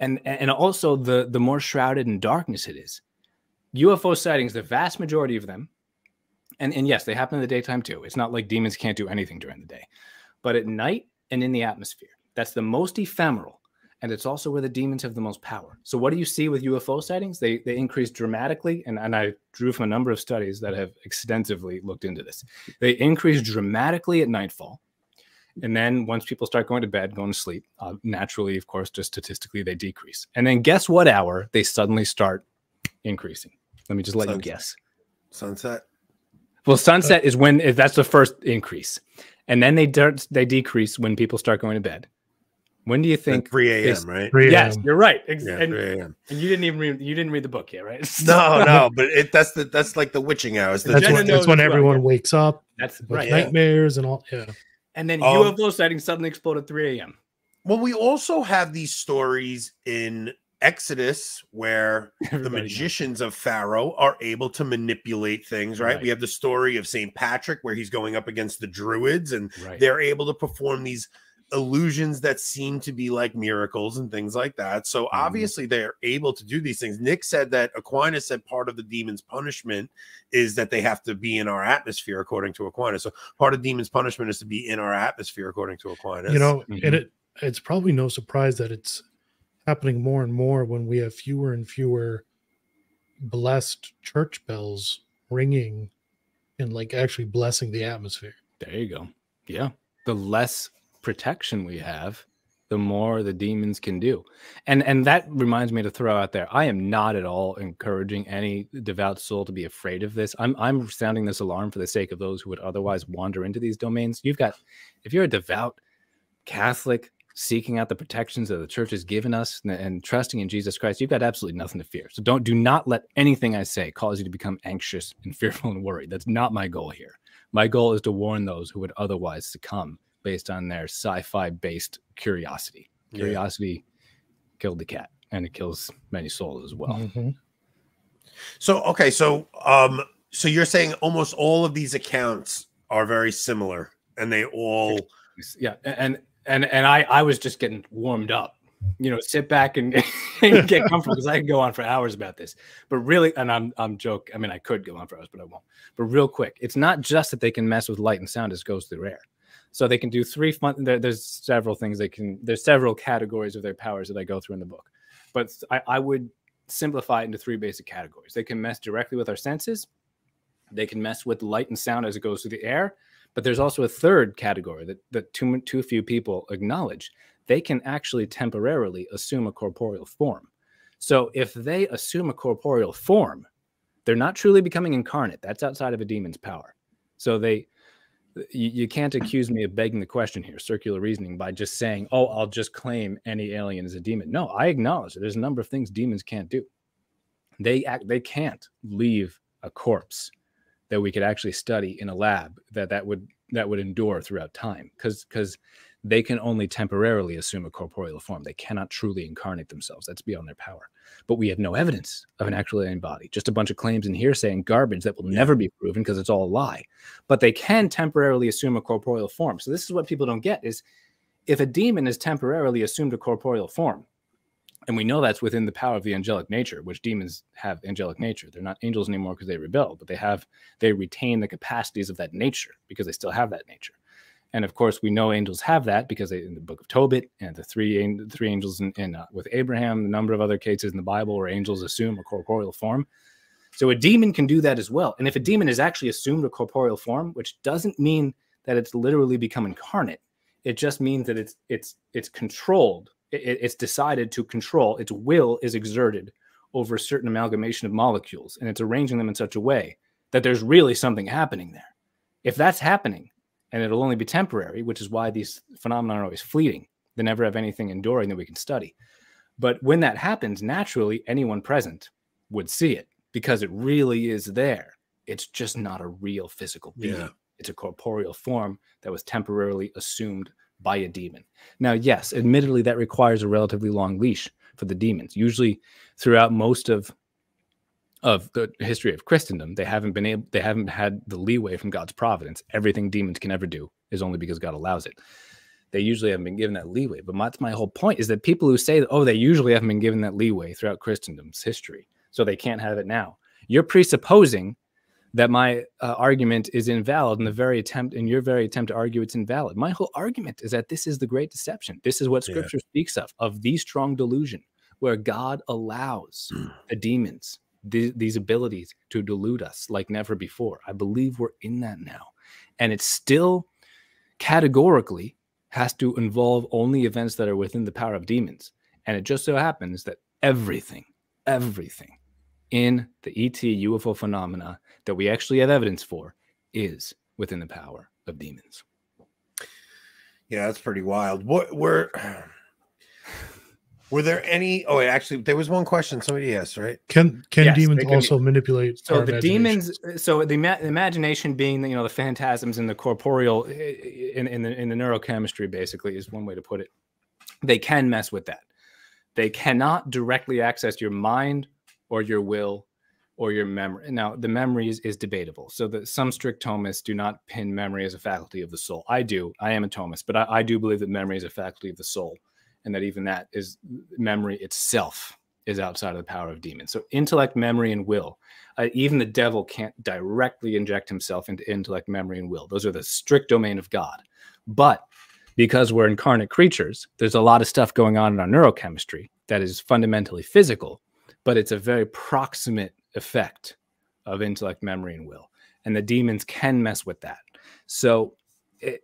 C: And and also the the more shrouded in darkness it is. UFO sightings, the vast majority of them, and, and yes, they happen in the daytime too. It's not like demons can't do anything during the day. But at night and in the atmosphere, that's the most ephemeral and it's also where the demons have the most power. So what do you see with UFO sightings? They they increase dramatically, and, and I drew from a number of studies that have extensively looked into this. They increase dramatically at nightfall. And then once people start going to bed, going to sleep, uh, naturally, of course, just statistically, they decrease. And then guess what hour they suddenly start increasing? Let me just let sunset. you guess.
B: Sunset.
C: Well, sunset is when that's the first increase, and then they they decrease when people start going to bed. When do you think
B: 3 a.m. right?
C: 3 yes, you're right. Ex- yeah, and, 3 a.m. And you didn't even read you didn't read the book yet, right?
B: no, no, but it that's the that's like the witching hours.
D: The that's, when, that's when everyone well, wakes up.
C: That's right.
D: Nightmares and all. Yeah.
C: And then um, UFO sightings suddenly explode at 3 a.m.
B: Well, we also have these stories in Exodus where Everybody the magicians knows. of Pharaoh are able to manipulate things, right? right? We have the story of St. Patrick where he's going up against the druids and right. they're able to perform these illusions that seem to be like miracles and things like that. So mm-hmm. obviously they're able to do these things. Nick said that Aquinas said part of the demon's punishment is that they have to be in our atmosphere, according to Aquinas. So part of demon's punishment is to be in our atmosphere, according to Aquinas.
D: You know, mm-hmm. and it it's probably no surprise that it's happening more and more when we have fewer and fewer blessed church bells ringing and like actually blessing the atmosphere.
C: There you go. Yeah. The less protection we have, the more the demons can do. And and that reminds me to throw out there. I am not at all encouraging any devout soul to be afraid of this. I'm I'm sounding this alarm for the sake of those who would otherwise wander into these domains. You've got if you're a devout Catholic seeking out the protections that the church has given us and, and trusting in Jesus Christ, you've got absolutely nothing to fear. So don't do not let anything I say cause you to become anxious and fearful and worried. That's not my goal here. My goal is to warn those who would otherwise succumb based on their sci-fi based curiosity. Curiosity yeah. killed the cat, and it kills many souls as well. Mm-hmm.
B: So okay, so um, so you're saying almost all of these accounts are very similar, and they all
C: yeah, and and and I I was just getting warmed up. You know, sit back and, and get comfortable because I can go on for hours about this. But really, and I'm I'm joking. I mean, I could go on for hours, but I won't. But real quick, it's not just that they can mess with light and sound as goes through air. So they can do three fun. There, there's several things they can. There's several categories of their powers that I go through in the book, but I, I would simplify it into three basic categories. They can mess directly with our senses. They can mess with light and sound as it goes through the air. But there's also a third category that, that too, too few people acknowledge. They can actually temporarily assume a corporeal form. So if they assume a corporeal form, they're not truly becoming incarnate. That's outside of a demon's power. So they you, you can't accuse me of begging the question here, circular reasoning, by just saying, "Oh, I'll just claim any alien is a demon." No, I acknowledge that there's a number of things demons can't do. They act, they can't leave a corpse that we could actually study in a lab that that would that would endure throughout time because because they can only temporarily assume a corporeal form. They cannot truly incarnate themselves. That's beyond their power. But we have no evidence of an actual alien body, just a bunch of claims and hearsay and garbage that will yeah. never be proven because it's all a lie. But they can temporarily assume a corporeal form. So this is what people don't get is if a demon has temporarily assumed a corporeal form, and we know that's within the power of the angelic nature, which demons have angelic nature. They're not angels anymore because they rebel, but they have they retain the capacities of that nature because they still have that nature And of course, we know angels have that because they, in the book of Tobit and the three, three angels in, in uh, with Abraham, a number of other cases in the Bible where angels assume a corporeal form. So a demon can do that as well. And if a demon has actually assumed a corporeal form, which doesn't mean that it's literally become incarnate, it just means that it's it's it's controlled. It, it's decided to control. Its will is exerted over a certain amalgamation of molecules, and it's arranging them in such a way that there's really something happening there. If that's happening, and it'll only be temporary, which is why these phenomena are always fleeting. They never have anything enduring that we can study. But when that happens, naturally, anyone present would see it because it really is there. It's just not a real physical being. Yeah. It's a corporeal form that was temporarily assumed by a demon. Now, yes, admittedly, that requires a relatively long leash for the demons. Usually, throughout most of of the history of Christendom, they haven't been able, they haven't had the leeway from God's providence. Everything demons can ever do is only because God allows it. They usually haven't been given that leeway. But that's my whole point is that people who say oh, they usually haven't been given that leeway throughout Christendom's history, so they can't have it now. You're presupposing that my uh, argument is invalid in the very attempt in your very attempt to argue it's invalid. My whole argument is that this is the great deception. This is what scripture yeah. speaks of, of the strong delusion where God allows hmm. the demons th- these abilities to delude us like never before. I believe we're in that now. And it still categorically has to involve only events that are within the power of demons. And it just so happens that everything, everything in the ET UFO phenomena that we actually have evidence for is within the power of demons.
B: Yeah, that's pretty wild. What were were there any? Oh, wait, actually, there was one question somebody asked, right?
D: Can can yes, demons can also be. manipulate?
C: So the demons, so the ima- imagination being you know the phantasms and the corporeal in in the in the neurochemistry basically is one way to put it. They can mess with that. They cannot directly access your mind or your will or your memory. Now, the memory is, is debatable. So that some strict Thomists do not pin memory as a faculty of the soul. I do. I am a Thomist, but I, I do believe that memory is a faculty of the soul and that even that is memory itself is outside of the power of demons. So intellect, memory, and will. Uh, even the devil can't directly inject himself into intellect, memory, and will. Those are the strict domain of God. But because we're incarnate creatures, there's a lot of stuff going on in our neurochemistry that is fundamentally physical, but it's a very proximate effect of intellect, memory, and will. And the demons can mess with that. So it,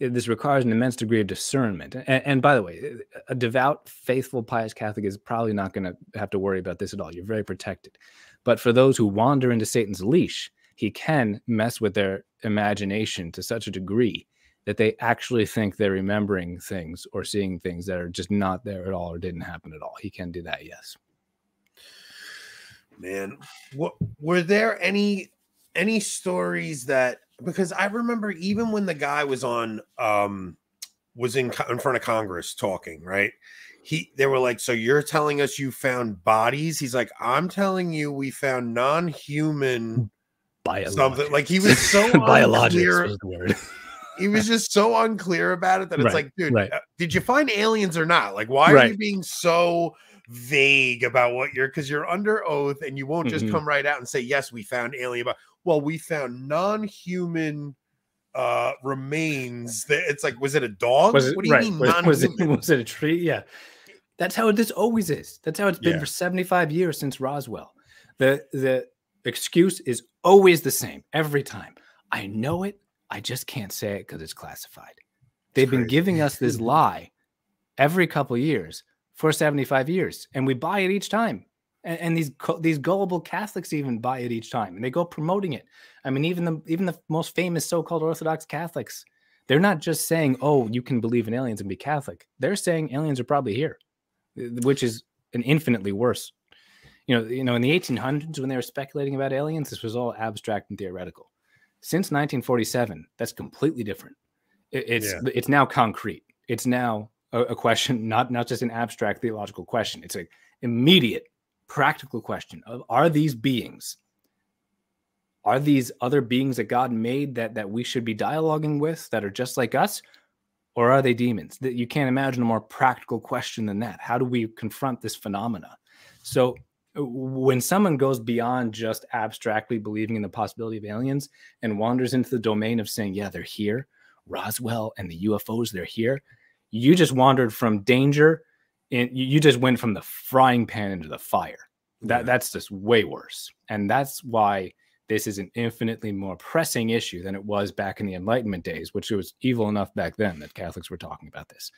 C: this requires an immense degree of discernment. And, and, by the way, a devout, faithful, pious Catholic is probably not going to have to worry about this at all. You're very protected. But for those who wander into Satan's leash, he can mess with their imagination to such a degree that they actually think they're remembering things or seeing things that are just not there at all or didn't happen at all. He can do that, yes.
B: Man, what were there any any stories that because I remember even when the guy was on um was in in front of Congress talking, right? He they were like, "So you're telling us you found bodies?" He's like, "I'm telling you we found non-human
C: Biologics.
B: something." Like he was so
C: biologics was the word.
B: he was just so unclear about it that it's
C: right,
B: like, dude,
C: right.
B: uh, did you find aliens or not? Like, why
C: right.
B: are you being so vague about what you're because you're under oath and you won't just mm-hmm. come right out and say yes we found alien but well we found non-human uh remains that it's like was it a dog?
C: Was it,
B: what do you
C: right.
B: mean
C: was, was, it, was it a tree? Yeah. That's how this always is. That's how it's been yeah. for 75 years since roswell. The the excuse is always the same every time. I know it i just can't say it because it's classified. They've been giving us this lie every couple years for 75 years and we buy it each time. And, and, these these gullible catholics even buy it each time and they go promoting it. I mean even the even the most famous so-called orthodox catholics they're not just saying oh you can believe in aliens and be catholic. They're saying aliens are probably here uh, which is an infinitely worse. You know you know in the 1800s when they were speculating about aliens this was all abstract and theoretical. Since 1947 that's completely different. It, it's yeah. it's now concrete. It's now a, a question, not not just an abstract theological question. It's an immediate, practical question of are these beings, are these other beings that God made that that we should be dialoguing with that are just like us, or are they demons? That you can't imagine a more practical question than that. How do we confront this phenomena? So uh, when someone goes beyond just abstractly believing in the possibility of aliens and wanders into the domain of saying, yeah, they're here, Roswell and the UFOs, they're here. You just wandered from danger and you just went from the frying pan into the fire. That
B: Yeah.
C: that's just way worse. And that's why this is an infinitely more pressing issue than it was back in the Enlightenment days, which was evil enough back then that Catholics were talking about this.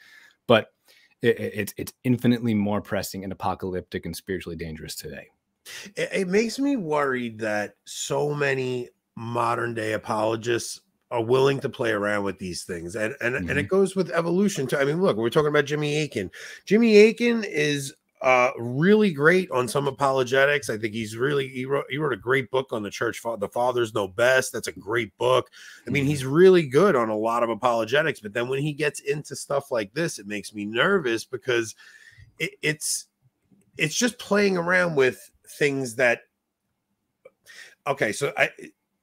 C: But it, it- it's it's infinitely more pressing and apocalyptic and spiritually dangerous today.
B: it, it makes me worried that so many modern day apologists are willing to play around with these things and and, and it goes with evolution too. I mean look we're talking about Jimmy Akin. Jimmy Akin is uh really great on some apologetics. I think he's really he wrote he wrote a great book on the church the fathers know best. That's a great book. I mean he's really good on a lot of apologetics but then when he gets into stuff like this it makes me nervous because it, it's it's just playing around with things that okay so i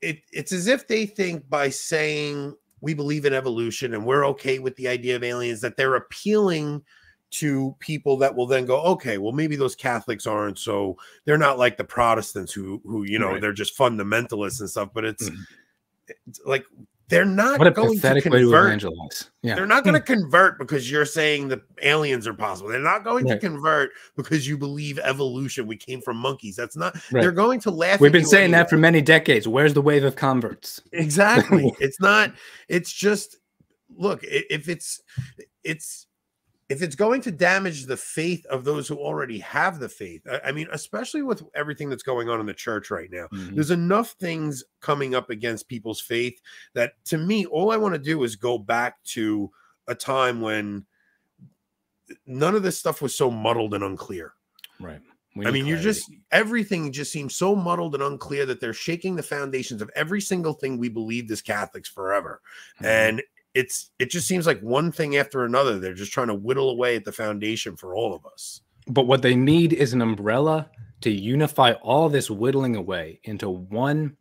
B: it, it's as if they think by saying we believe in evolution and we're okay with the idea of aliens that they're appealing to people that will then go okay well maybe those catholics aren't so they're not like the protestants who who you know
C: Right.
B: they're just fundamentalists and stuff but it's,
C: Mhm.
B: it's like they're not
C: What a
B: going to
C: pathetic way to
B: convert
C: evangelize. Yeah.
B: they're not going to hmm. convert because you're saying the aliens are possible. They're not going
C: Right.
B: to convert because you believe evolution. We came from monkeys. That's not.
C: Right.
B: They're going to laugh.
C: We've been saying that for many decades. Where's the wave of converts?
B: exactly. it's not. It's just look. If it's it's if it's going to damage the faith of those who already have the faith. I, mean, especially with everything that's going on in the church right now.
C: Mhm.
B: There's enough things coming up against people's faith that to me, all I want to do is go back to a time when none of this stuff was so muddled and unclear.
C: Right.
B: I mean, you're just everything just seems so muddled and unclear that they're shaking the foundations of every single thing we believed as Catholics forever.
C: Mhm.
B: And it's it just seems like one thing after another. They're just trying to whittle away at the foundation for all of us.
C: But what they need is an umbrella to unify all this whittling away into one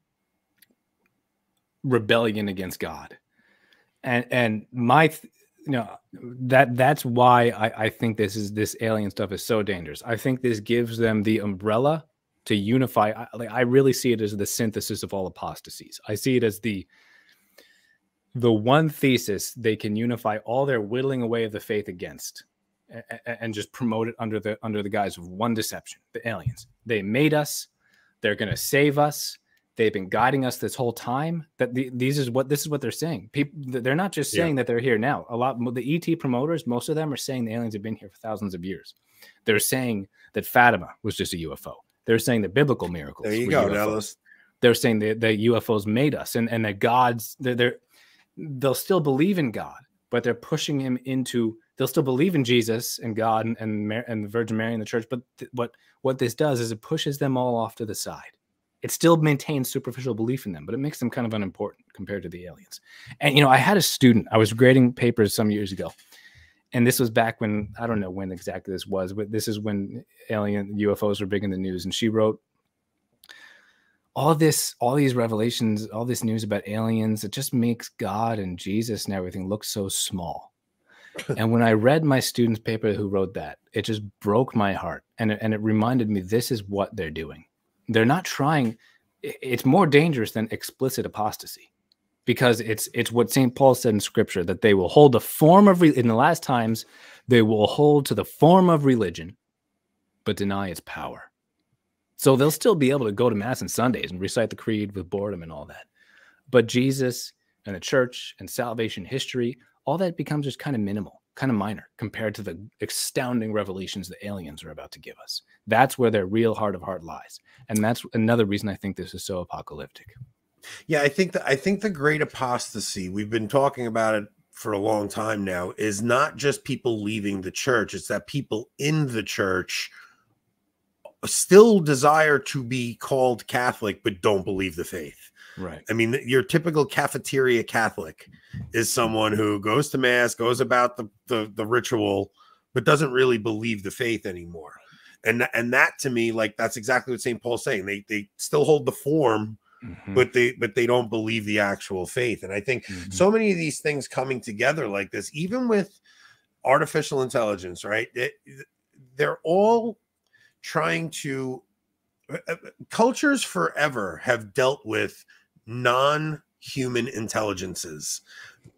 C: rebellion against God. And and my th- you know that that's why I, I think this is this alien stuff is so dangerous. I think this gives them the umbrella to unify. I, like, I really see it as the synthesis of all apostasies. I see it as the the one thesis they can unify all their whittling away of the faith against and just promote it under the under the guise of one deception the aliens. They made us. They're going to save us. They've been guiding us this whole time. That the, these is what this is what they're saying. People they're not just
B: Yeah.
C: saying that they're here now. A lot the et promoters most of them are saying the aliens have been here for thousands of years. They're saying that fatima was just a ufo they're saying the biblical miracles
B: There you go,
C: UFOs
B: Dallas.
C: they're saying that the UFOs made us and, and that God's they're, they're they'll still believe in God, but they're pushing him into they'll still believe in Jesus and God and and, and the Virgin Mary and the church, but what what this does is it pushes them all off to the side. It still maintains superficial belief in them, but it makes them kind of unimportant compared to the aliens. And you know, I had a student, I was grading papers some years ago, and this was back when I don't know when exactly this was, but this is when alien UFOs were big in the news, and she wrote all this all these revelations all this news about aliens it just makes god and jesus and everything look so small. And when i read my student's paper who wrote that it just broke my heart and it, and it reminded me this is what they're doing. They're not trying it's more dangerous than explicit apostasy because it's it's what st paul said in scripture that they will hold the form of re- in the last times they will hold to the form of religion but deny its power so they'll still be able to go to mass on Sundays and recite the creed with boredom and all that. But Jesus and the church and salvation history, all that becomes just kind of minimal, kind of minor compared to the astounding revelations the aliens are about to give us. That's where their real heart of heart lies. And that's another reason I think this is so apocalyptic.
B: Yeah, I think that I think the great apostasy, we've been talking about it for a long time now, is not just people leaving the church, it's that people in the church still desire to be called Catholic but don't believe the faith.
C: Right.
B: I mean, your typical cafeteria Catholic is someone who goes to mass, goes about the the, the ritual, but doesn't really believe the faith anymore. And and that to me, like that's exactly what St. Paul's saying. They they still hold the form,
C: Mhm.
B: but they but they don't believe the actual faith. And I think
C: Mhm.
B: so many of these things coming together like this, even with artificial intelligence, right? It- they're all trying to uh, uh, cultures forever have dealt with non-human intelligences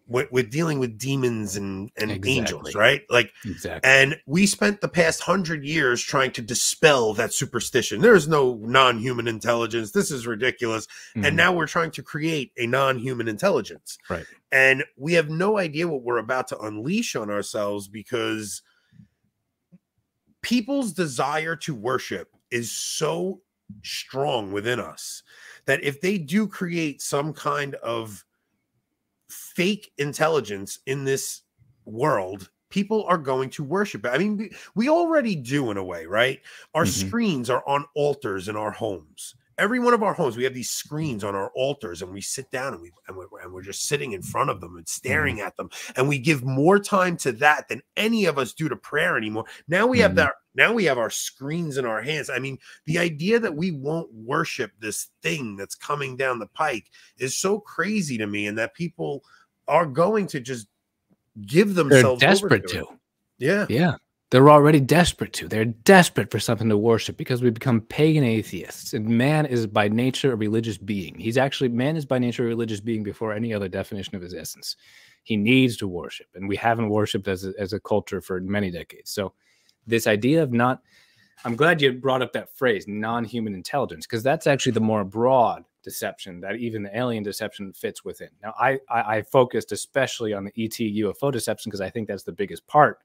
B: with, with dealing with demons and, and angels, right? Like,
C: Exactly.
B: and we spent the past hundred years trying to dispel that superstition. There is no non human intelligence. This is ridiculous.
C: Mhm.
B: And now we're trying to create a non human intelligence.
C: Right.
B: And we have no idea what we're about to unleash on ourselves because people's desire to worship is so strong within us that if they do create some kind of fake intelligence in this world, people are going to worship it. I mean, we, already do in a way, right? Our
C: Mhm.
B: screens are on altars in our homes. Every one of our homes, we have these screens on our altars, and we sit down and we and we're, and we're just sitting in front of them and staring at them, and we give more time to that than any of us do to prayer anymore. Now we have
C: Mhm.
B: that. Now we have our screens in our hands. I mean, the idea that we won't worship this thing that's coming down the pike is so crazy to me, and that people are going to just give themselves They're
C: desperate
B: to.
C: to.
B: Yeah,
C: Yeah. They're already desperate to. They're desperate for something to worship because we become pagan atheists. And man is by nature a religious being. He's actually, man is by nature a religious being before any other definition of his essence. He needs to worship. And we haven't worshiped as a, as a culture for many decades. So, this idea of not, I'm glad you brought up that phrase, non human intelligence, because that's actually the more broad deception that even the alien deception fits within. Now, I, I, I focused especially on the ET UFO deception because I think that's the biggest part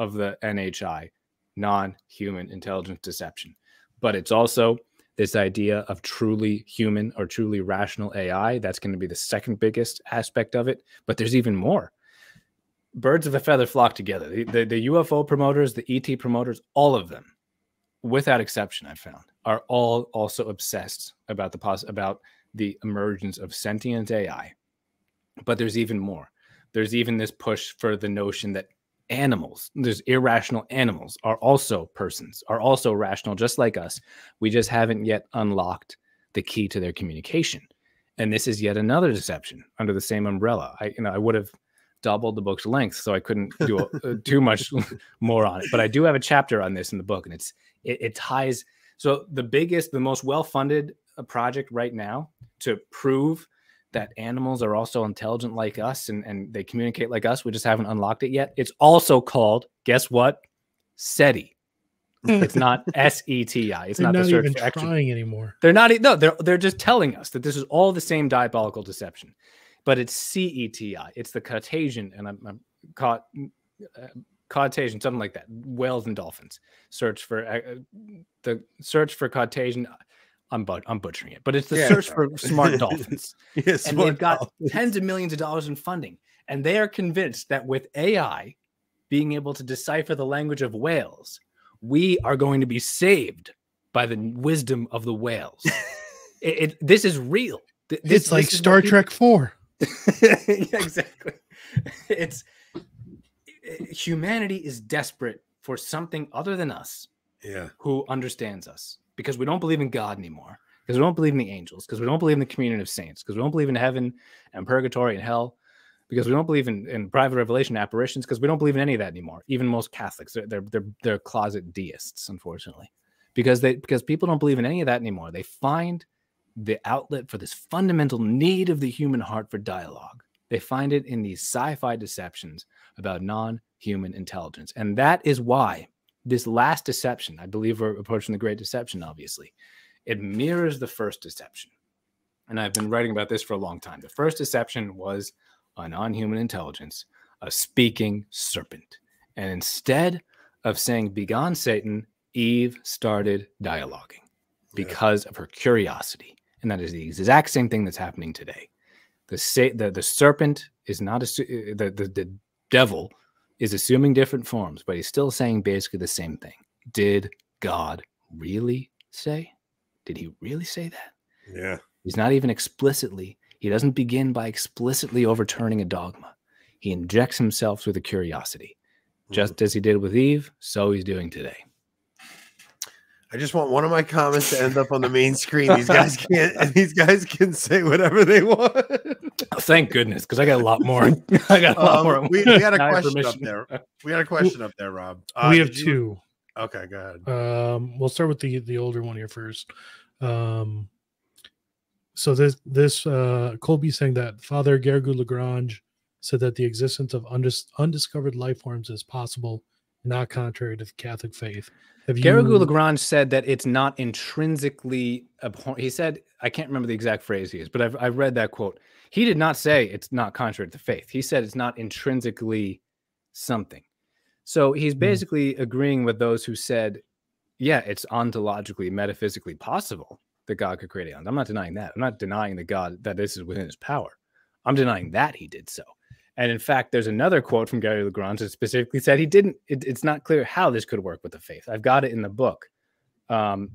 C: of the NHI, non human intelligence deception. But it's also this idea of truly human or truly rational AI. That's going to be the second biggest aspect of it. But there's even more. Birds of a feather flock together. The, the, the UFO promoters, the ET promoters, all of them, without exception, I've found, are all also obsessed about the pos- about the emergence of sentient AI. But there's even more. There's even this push for the notion that animals, there's irrational animals, are also persons, are also rational, just like us. We just haven't yet unlocked the key to their communication. And this is yet another deception under the same umbrella. I, you know, I would have doubled the book's length, so I couldn't do uh, too much more on it. But I do have a chapter on this in the book, and it's it, it ties. So the biggest, the most well-funded uh, project right now to prove that animals are also intelligent like us and, and they communicate like us. We just haven't unlocked it yet. It's also called, guess what? SETI. It's not S E T I. It's
D: They're
C: not,
D: not,
C: the search
D: even
C: for
D: trying anymore.
C: They're not. No, they're they're just telling us that this is all the same diabolical deception, but it's C E T I. It's the Caucasian, and I'm, I'm caught uh, Caucasian, something like that. Whales and dolphins. Search for uh, uh, the search for Caucasian. I'm but I'm butchering it, but it's the
B: Yeah,
C: search for smart dolphins.
B: yes,
C: and they've got tens of millions of dollars in funding and they are convinced that with ai being able to decipher the language of whales we are going to be saved by the wisdom of the whales. It, it- this is real. This-
D: It's like
C: this is what
D: Star
C: people-
D: Trek 4.
C: yeah, exactly. It's eh, eh, humanity is desperate for something other than us
B: yeah,
C: who understands us because we don't believe in God anymore, because we don't believe in the angels, because we don't believe in the communion of saints, because we don't believe in heaven and purgatory and hell, because we don't believe in, in private revelation apparitions, because we don't believe in any of that anymore. Even most Catholics, they're, they're they're they're closet deists, unfortunately, because they because people don't believe in any of that anymore. They find the outlet for this fundamental need of the human heart for dialogue. They find it in these sci-fi deceptions about non-human intelligence, and that is why this last deception, I believe we're approaching the great deception, obviously, it mirrors the first deception. And I've been writing about this for a long time. The first deception was a non human intelligence, a speaking serpent. And instead of saying, Begone, Satan, Eve started dialoguing because of her curiosity. And that is the exact same thing that's happening today. The, the, the serpent is not, assu- eh, the, the, the devil is assuming different forms, but he's still saying basically the same thing. Did God really say? Did he really say that?
B: yeah.
C: He's not even explicitly, he doesn't begin by explicitly overturning a dogma. He injects himself through the curiosity. Just hmm. as he did with Eve, so he's doing today.
B: I just want one of my comments to end up on the main screen. These guys can't. And these guys can say whatever they want.
C: Oh, thank goodness, because I got a lot more. I got a lot
B: Um,
C: more.
B: we, we had a
C: Now I
B: question up there. We had a question up there, Rob. Uh,
D: we have
B: did you-
D: two.
B: Okay, go ahead.
D: Um, we'll start with the the older one here first. Um, so this this uh, Colby saying that Father Garrigou-Lagrange said that the existence of undis- undiscovered life forms is possible, not contrary to the Catholic faith. Have you?
C: Garrigou Lagrange said that it's not intrinsically abhorrent. He said, I can't remember the exact phrase he used, but I've, I've read that quote. He did not say it's not contrary to the faith. He said it's not intrinsically something. So he's
D: Hmm.
C: basically agreeing with those who said, yeah, it's ontologically, metaphysically possible that God could create aliens. I'm not denying that. I'm not denying that God, that this is within his power. I'm denying that he did so. And in fact, there's another quote from Garrigou Lagrange that specifically said he didn't, it, it's not clear how this could work with the faith. I've got it in the book. Um,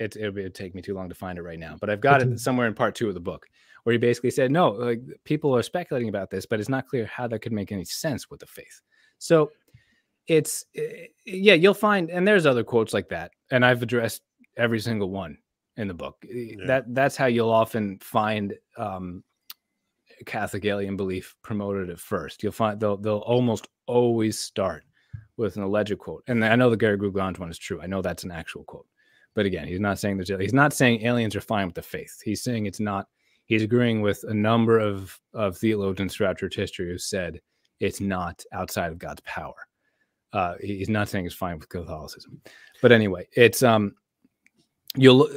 C: it, would take me too long to find it right now, but I've got it somewhere in part two of the book where he basically said, no, like people are speculating about this, but it's not clear how that could make any sense with the faith. So it's, yeah, you'll find, and there's other quotes like that. And I've addressed every single one in the book.
B: Yeah.
C: That that's how you'll often find um, Catholic alien belief promoted at first. You'll find they'll they'll almost always start with an alleged quote. And I know the Garrigou Lagrange one is true. I know that's an actual quote. But again, he's not saying there's he's not saying aliens are fine with the faith. He's saying it's not. He's agreeing with a number of of theologians throughout church history who said it's not outside of God's power. Uh, he's not saying it's fine with Catholicism. But anyway, it's um you'll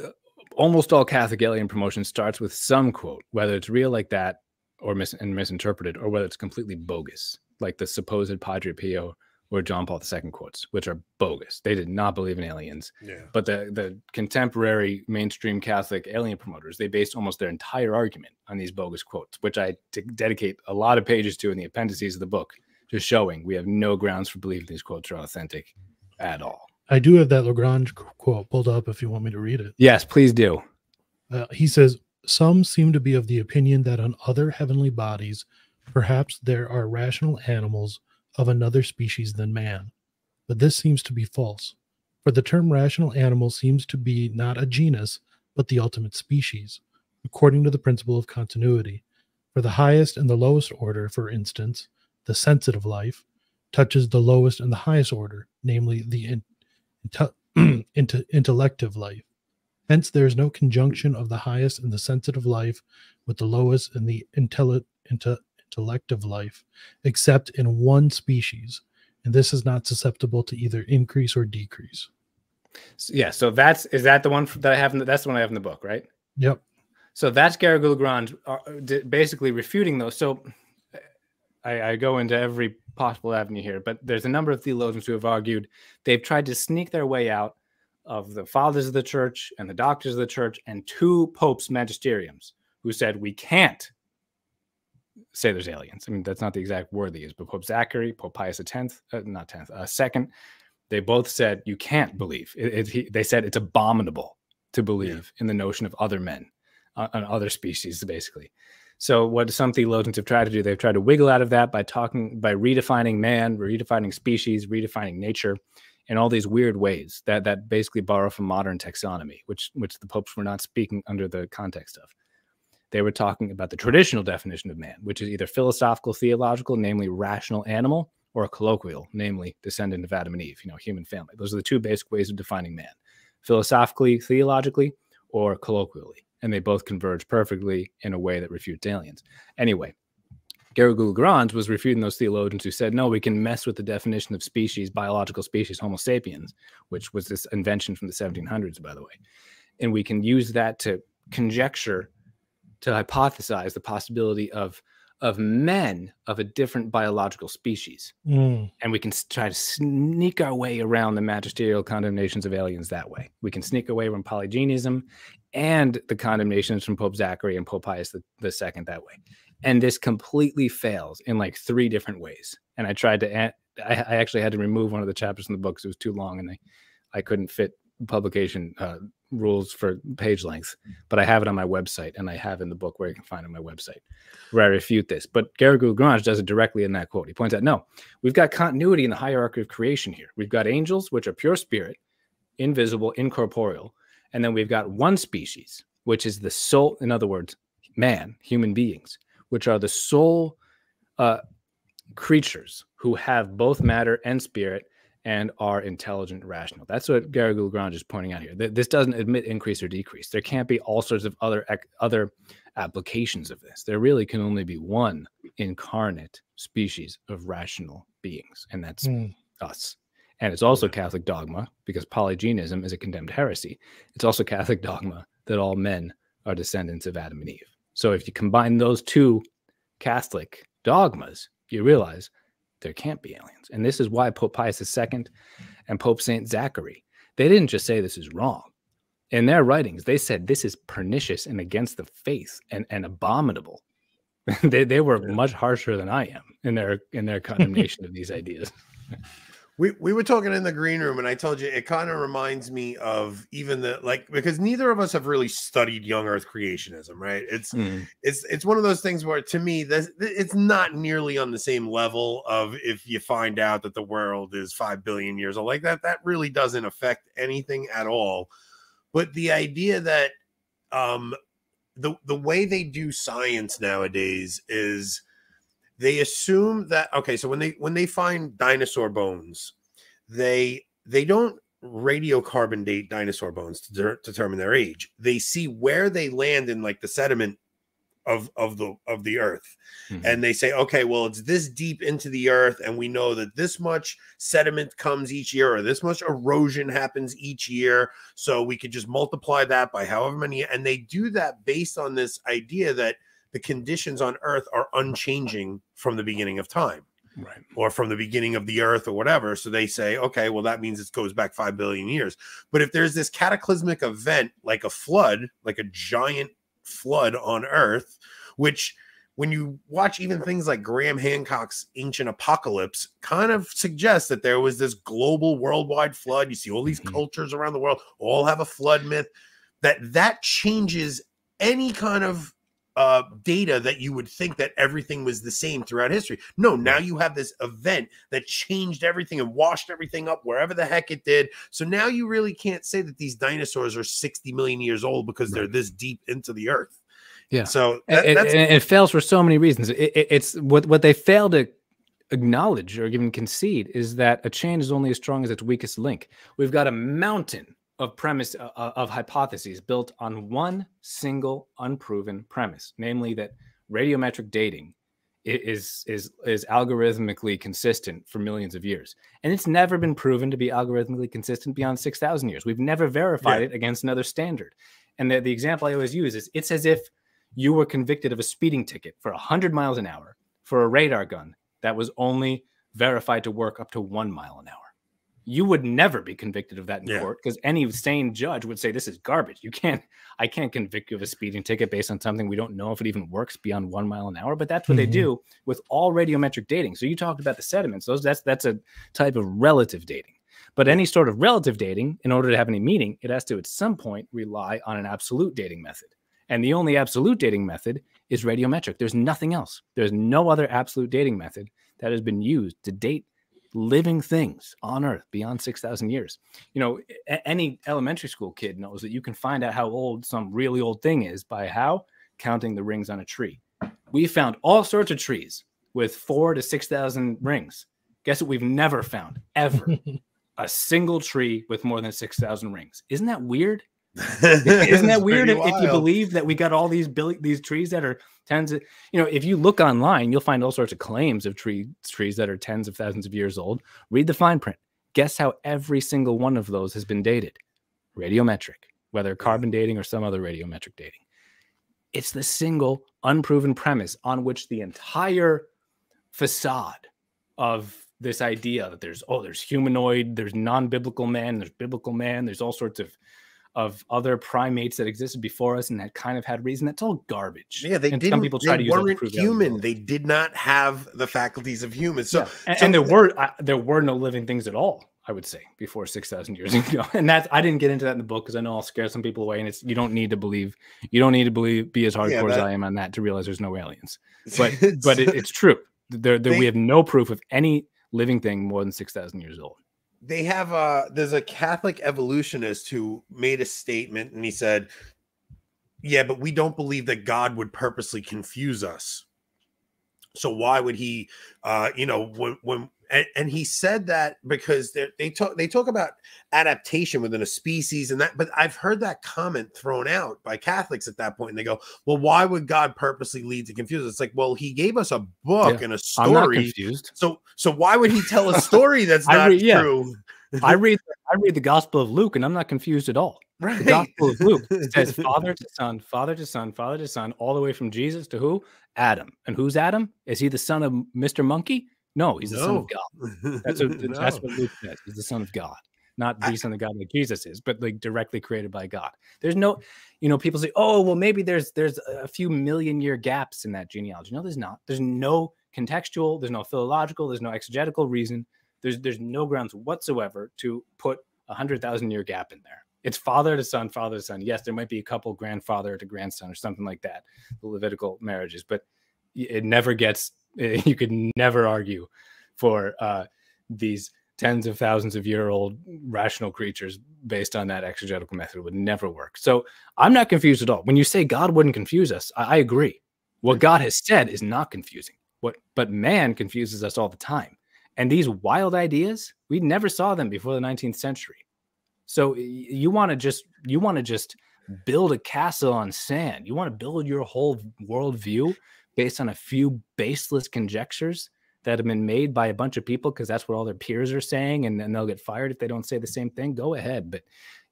C: almost all Catholic alien promotion starts with some quote, whether it's real like that or mis- and misinterpreted, or whether it's completely bogus, like the supposed Padre Pio or John Paul II quotes, which are bogus. They did not believe in aliens.
B: Yeah.
C: But the the contemporary mainstream Catholic alien promoters, they based almost their entire argument on these bogus quotes, which I d- dedicate a lot of pages to in the appendices of the book, just showing we have no grounds for believing these quotes are authentic at all.
D: I do have that Lagrange quote pulled up if you want me to read it.
C: Yes, please do.
D: Uh, he says, Some seem to be of the opinion that on other heavenly bodies, perhaps there are rational animals of another species than man. But this seems to be false. For the term rational animal seems to be not a genus, but the ultimate species, according to the principle of continuity. For the highest and the lowest order, for instance, the sensitive life, touches the lowest and the highest order, namely the in, inte- inte- intellective life. Hence, there is no conjunction of the highest and the sensitive life with the lowest and the intelli- inte- intellective life, except in one species, and this is not susceptible to either increase or decrease.
C: S- Yeah, so that's is that the one that I have? In the, that's the one I have in the book, right?
D: Yep.
C: So that's Garrigou Lagrange uh, d- basically refuting those. So I, I go into every possible avenue here, but there's a number of theologians who have argued they've tried to sneak their way out of the fathers of the church and the doctors of the church and two popes magisteriums who said we can't say there's aliens. I mean, that's not the exact word they use, but Pope Zachary, Pope Pius X, uh, not 10th, uh, second, they both said you can't believe. It, it- he- they said it's abominable to believe in the notion of other men uh, on other species, basically. So what some theologians have tried to do, they've tried to wiggle out of that by talking, by redefining man, redefining species, redefining nature, in all these weird ways that that basically borrow from modern taxonomy, which which the popes were not speaking under the context of. They were talking about the traditional definition of man, which is either philosophical, theological, namely rational animal, or a colloquial, namely descendant of Adam and Eve, you know, human family. Those are the two basic ways of defining man philosophically, theologically, or colloquially. And they both converge perfectly in a way that refutes aliens. Anyway, Garrigou Lagrange was refuting those theologians who said, no, we can mess with the definition of species, biological species, Homo sapiens, which was this invention from the 1700s, by the way. And we can use that to conjecture, to hypothesize the possibility of, of men of a different biological species
D: Mm,
C: and we can try to sneak our way around the magisterial condemnations of aliens that way. We can sneak away from polygenism and the condemnations from Pope Zachary and Pope Pius second that way. And this completely fails in like three different ways. And I tried to, I actually had to remove one of the chapters in the book because it was too long and I, I couldn't fit publication uh, rules for page length. But I have it on my website and I have in the book where you can find it on my website where I refute this. But Garrigou Lagrange does it directly in that quote. He points out, no, we've got continuity in the hierarchy of creation here. We've got angels, which are pure spirit, invisible, incorporeal. And then we've got one species, which is the soul, in other words, man, human beings, which are the sole uh, creatures who have both matter and spirit and are intelligent, rational. That's what Garrigou Lagrange is pointing out here. This doesn't admit increase or decrease. There can't be all sorts of other other applications of this. There really can only be one incarnate species of rational beings, and that's
D: Mm.
C: us. And it's also. Catholic dogma because polygenism is a condemned heresy. It's also Catholic dogma that all men are descendants of Adam and Eve. So if you combine those two Catholic dogmas, you realize there can't be aliens. And this is why Pope Pius II and Pope St. Zachary, they didn't just say this is wrong. In their writings, they said this is pernicious and against the faith and, and abominable. they, they were much harsher than I am in their in their condemnation of these ideas.
B: We we were talking in the green room, and I told you it kind of reminds me of even the like because neither of us have really studied young Earth creationism, right? It's
C: Mm.
B: it's it's one of those things where to me this it's not nearly on the same level of if you find out that the world is five billion years old like that that really doesn't affect anything at all but the idea that um the the way they do science nowadays is they assume that okay so when they when they find dinosaur bones they they don't radiocarbon date dinosaur bones to de- determine their age they see where they land in like the sediment of of the of the earth
C: Mhm.
B: and they say okay well it's this deep into the earth and we know that this much sediment comes each year or this much erosion happens each year so we could just multiply that by however many and they do that based on this idea that the conditions on earth are unchanging from the beginning of time
C: right.
B: or from the beginning of the earth or whatever. So they say, okay, well, that means it goes back 5 billion years. But if there's this cataclysmic event like a flood, like a giant flood on earth, which when you watch even things like Graham Hancock's Ancient Apocalypse, kind of suggests that there was this global worldwide flood. You see all these
C: Mhm.
B: cultures around the world all have a flood myth, that that changes any kind of uh, data that you would think that everything was the same throughout history. No, now you have this event that changed everything and washed everything up wherever the heck it did. So now you really can't say that these dinosaurs are 60 million years old because they're this deep into the earth.
C: Yeah.
B: So that,
C: it,
B: that's
C: and it fails for so many reasons. It, it- it's what what they fail to acknowledge or even concede is that a chain is only as strong as its weakest link. We've got a mountain of premise uh, uh, of hypotheses built on one single unproven premise, namely that radiometric dating is is is algorithmically consistent for millions of years, and it's never been proven to be algorithmically consistent beyond six thousand years. We've never verified it against another standard. And the, the example I always use is it's as if you were convicted of a speeding ticket for 100 miles an hour for a radar gun that was only verified to work up to one mile an hour. You would never be convicted of that in
B: Yeah.
C: court because any sane judge would say this is garbage. You can't, I can't convict you of a speeding ticket based on something we don't know if it even works beyond one mile an hour. But that's what they
D: Mhm.
C: do with all radiometric dating. So you talked about the sediments; those that's that's a type of relative dating. But any sort of relative dating, in order to have any meaning, it has to at some point rely on an absolute dating method. And the only absolute dating method is radiometric. There's nothing else. There's no other absolute dating method that has been used to date living things on Earth beyond 6,000 years. You know, any elementary school kid knows that you can find out how old some really old thing is by how? Counting the rings on a tree. We found all sorts of trees with four to 6,000 rings. Guess what we've never found ever? a single tree with more than 6,000 rings. Isn't that weird? Isn't that weird if, if you believe that we got all these billi- these trees that are tens of you know if you look online you'll find all sorts of claims of tree trees that are tens of thousands of years old. Read the fine print. Guess how every single one of those has been dated? Radiometric whether carbon dating or some other radiometric dating. It's the single unproven premise on which the entire facade of this idea that there's oh there's humanoid there's non-biblical man there's biblical man there's all sorts of of other primates that existed before us and that kind of had reason that's all garbage
B: yeah, they
C: and
B: didn't.
C: some people try to use
B: weren't human. They did not have the faculties of humans. So,
C: Yeah, and,
B: so
C: and there
B: th-
C: were uh, there were no living things at all i would say before 6000 years ago and that's i didn't get into that in the book because i know i'll scare some people away and it's you don't need to believe you don't need to believe be as hardcore as
B: that-
C: i am on that to realize there's no aliens but but it, it's true there, there
B: They-
C: we have no proof of any living thing more than 6000 years old
B: they have a there's a catholic evolutionist who made a statement and he said yeah but we don't believe that god would purposely confuse us. So why would he, uh, you know, when when and, and he said that because they talk they talk about adaptation within a species and that, but I've heard that comment thrown out by Catholics at that point, and they go, "Well, why would God purposely lead to confusion?" It's like, well, He gave us a book
C: Yeah.
B: and a
C: I'm not
B: story,
C: confused.
B: so so why would He tell a story that's not
C: re- yeah.
B: true?
C: I read I read the Gospel of Luke and I'm not confused at all
B: Right.
C: The Gospel of Luke says father to son, father to son, father to son, all the way from Jesus to who? Adam. And who's Adam? Is he the son of Mr. Monkey? No, he's the son of God. That's what that's what Luke says. He's the son of God, not the son of God like Jesus is, but like directly created by God. There's no, you know, people say, oh, well, maybe there's there's a few million year gaps in that genealogy. No, there's not. There's no contextual. There's no philological. There's no exegetical reason. There's there's no grounds whatsoever to put a hundred thousand year gap in there. It's father to son, father to son. Yes, there might be a couple grandfather to grandson or something like that, the Levitical marriages, but it never gets. You could never argue for uh, these tens of thousands of year old rational creatures based on that exegetical method It would never work. So I'm not confused at all. When you say God wouldn't confuse us, I, I agree. What God has said is not confusing. What but man confuses us all the time. And these wild ideas, we never saw them before the 19th century. So you want to just you want to just build a castle on sand. You want to build your whole worldview based on a few baseless conjectures that have been made by a bunch of people because that's what all their peers are saying, and then they'll get fired if they don't say the same thing. Go ahead, but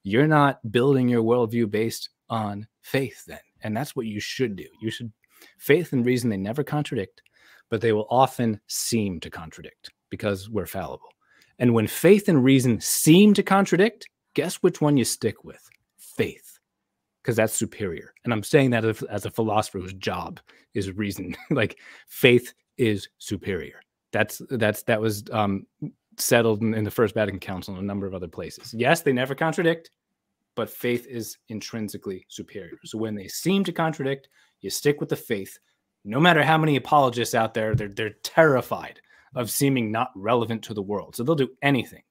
C: you're not building your worldview based on faith, then, and that's what you should do. You should faith and reason they never contradict, but they will often seem to contradict because we're fallible. And when faith and reason seem to contradict, guess which one you stick with? Faith, because that's superior. And I'm saying that as, as a philosopher whose job is reason. like faith is superior. That's that's that was um, settled in, in the First Vatican Council and a number of other places. Yes, they never contradict, but faith is intrinsically superior. So when they seem to contradict, you stick with the faith. No matter how many apologists out there, they're they're terrified of seeming not relevant to the world. So they'll do anything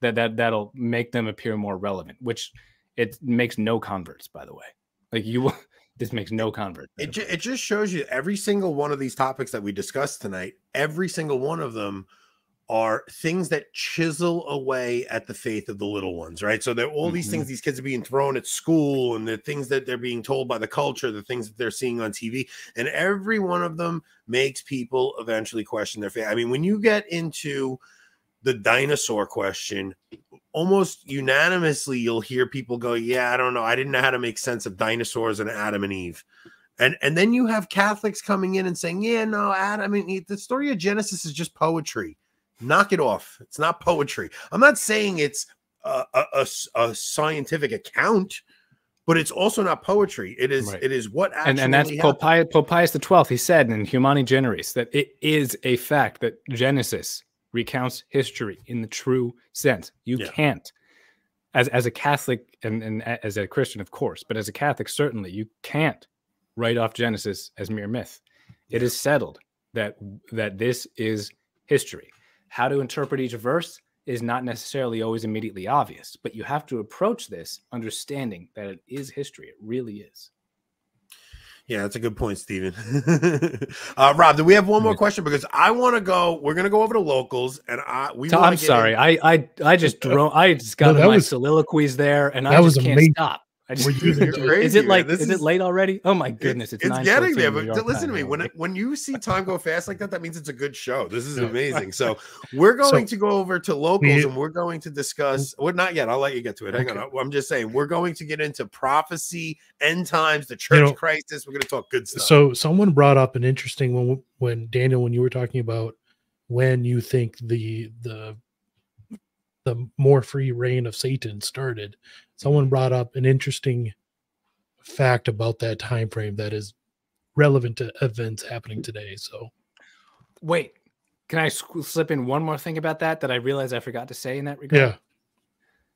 C: that that that'll make them appear more relevant, which it makes no converts, by the way. Like you this makes no converts.
B: It, ju- it just shows you every single one of these topics that we discussed tonight, every single one of them are things that chisel away at the faith of the little ones, right? So they're all these
C: Mhm.
B: things these kids are being thrown at school and the things that they're being told by the culture, the things that they're seeing on TV, and every one of them makes people eventually question their faith. I mean, when you get into the dinosaur question, almost unanimously you'll hear people go, "Yeah, I don't know. I didn't know how to make sense of dinosaurs and Adam and Eve." And and then you have Catholics coming in and saying, "Yeah, no, Adam. I mean, the story of Genesis is just poetry. Knock it off. It's not poetry. I'm not saying it's a a scientific account, but it's also not poetry. It is
C: Right.
B: it is what actually
C: and, and that's Pope. Pius, Pope Pius the Twelfth. He said in Humani Generis that it is a fact that Genesis recounts history in the true sense. You
B: Yeah.
C: can't, as as a Catholic and, and as a Christian, of course, but as a Catholic, certainly you can't write off Genesis as mere myth. It is settled that that this is history. How to interpret each verse is not necessarily always immediately obvious, but you have to approach this understanding that it is history. It really is.
B: Yeah, that's a good point, Stephen. uh, Rob, do we have one more question? Because I want to go. We're gonna go over to locals, and I we.
C: So
B: wanna
C: I'm
B: get
C: sorry.
B: in-
C: I I I just drone. I just got
D: No,
C: my
D: was-
C: soliloquies there, and I just
D: was
C: can't
D: amazing.
C: stop. I just,
D: Were you-
B: You're
C: is it like is,
B: is-
C: it late already? Oh my goodness! It's,
B: it's getting there. But
C: York
B: listen to me. When
C: Like,
B: when you see time go fast like that, that means it's a good show. This is amazing. So we're going to go over to locals,
D: We-
B: and we're going to mm-hmm. discuss. Well, not yet. I'll let you get to it. Hang on. I'm just saying we're going to get into prophecy, end times, the church
D: know-
B: crisis. We're going to talk good stuff.
D: So someone brought up an interesting one when Daniel, when you were talking about when you think the the the more free rein of Satan started, someone brought up an interesting fact about that time frame that is relevant to events happening today. So
C: wait, can I slip in one more thing about that that I realized I forgot to say in that regard?
D: yeah,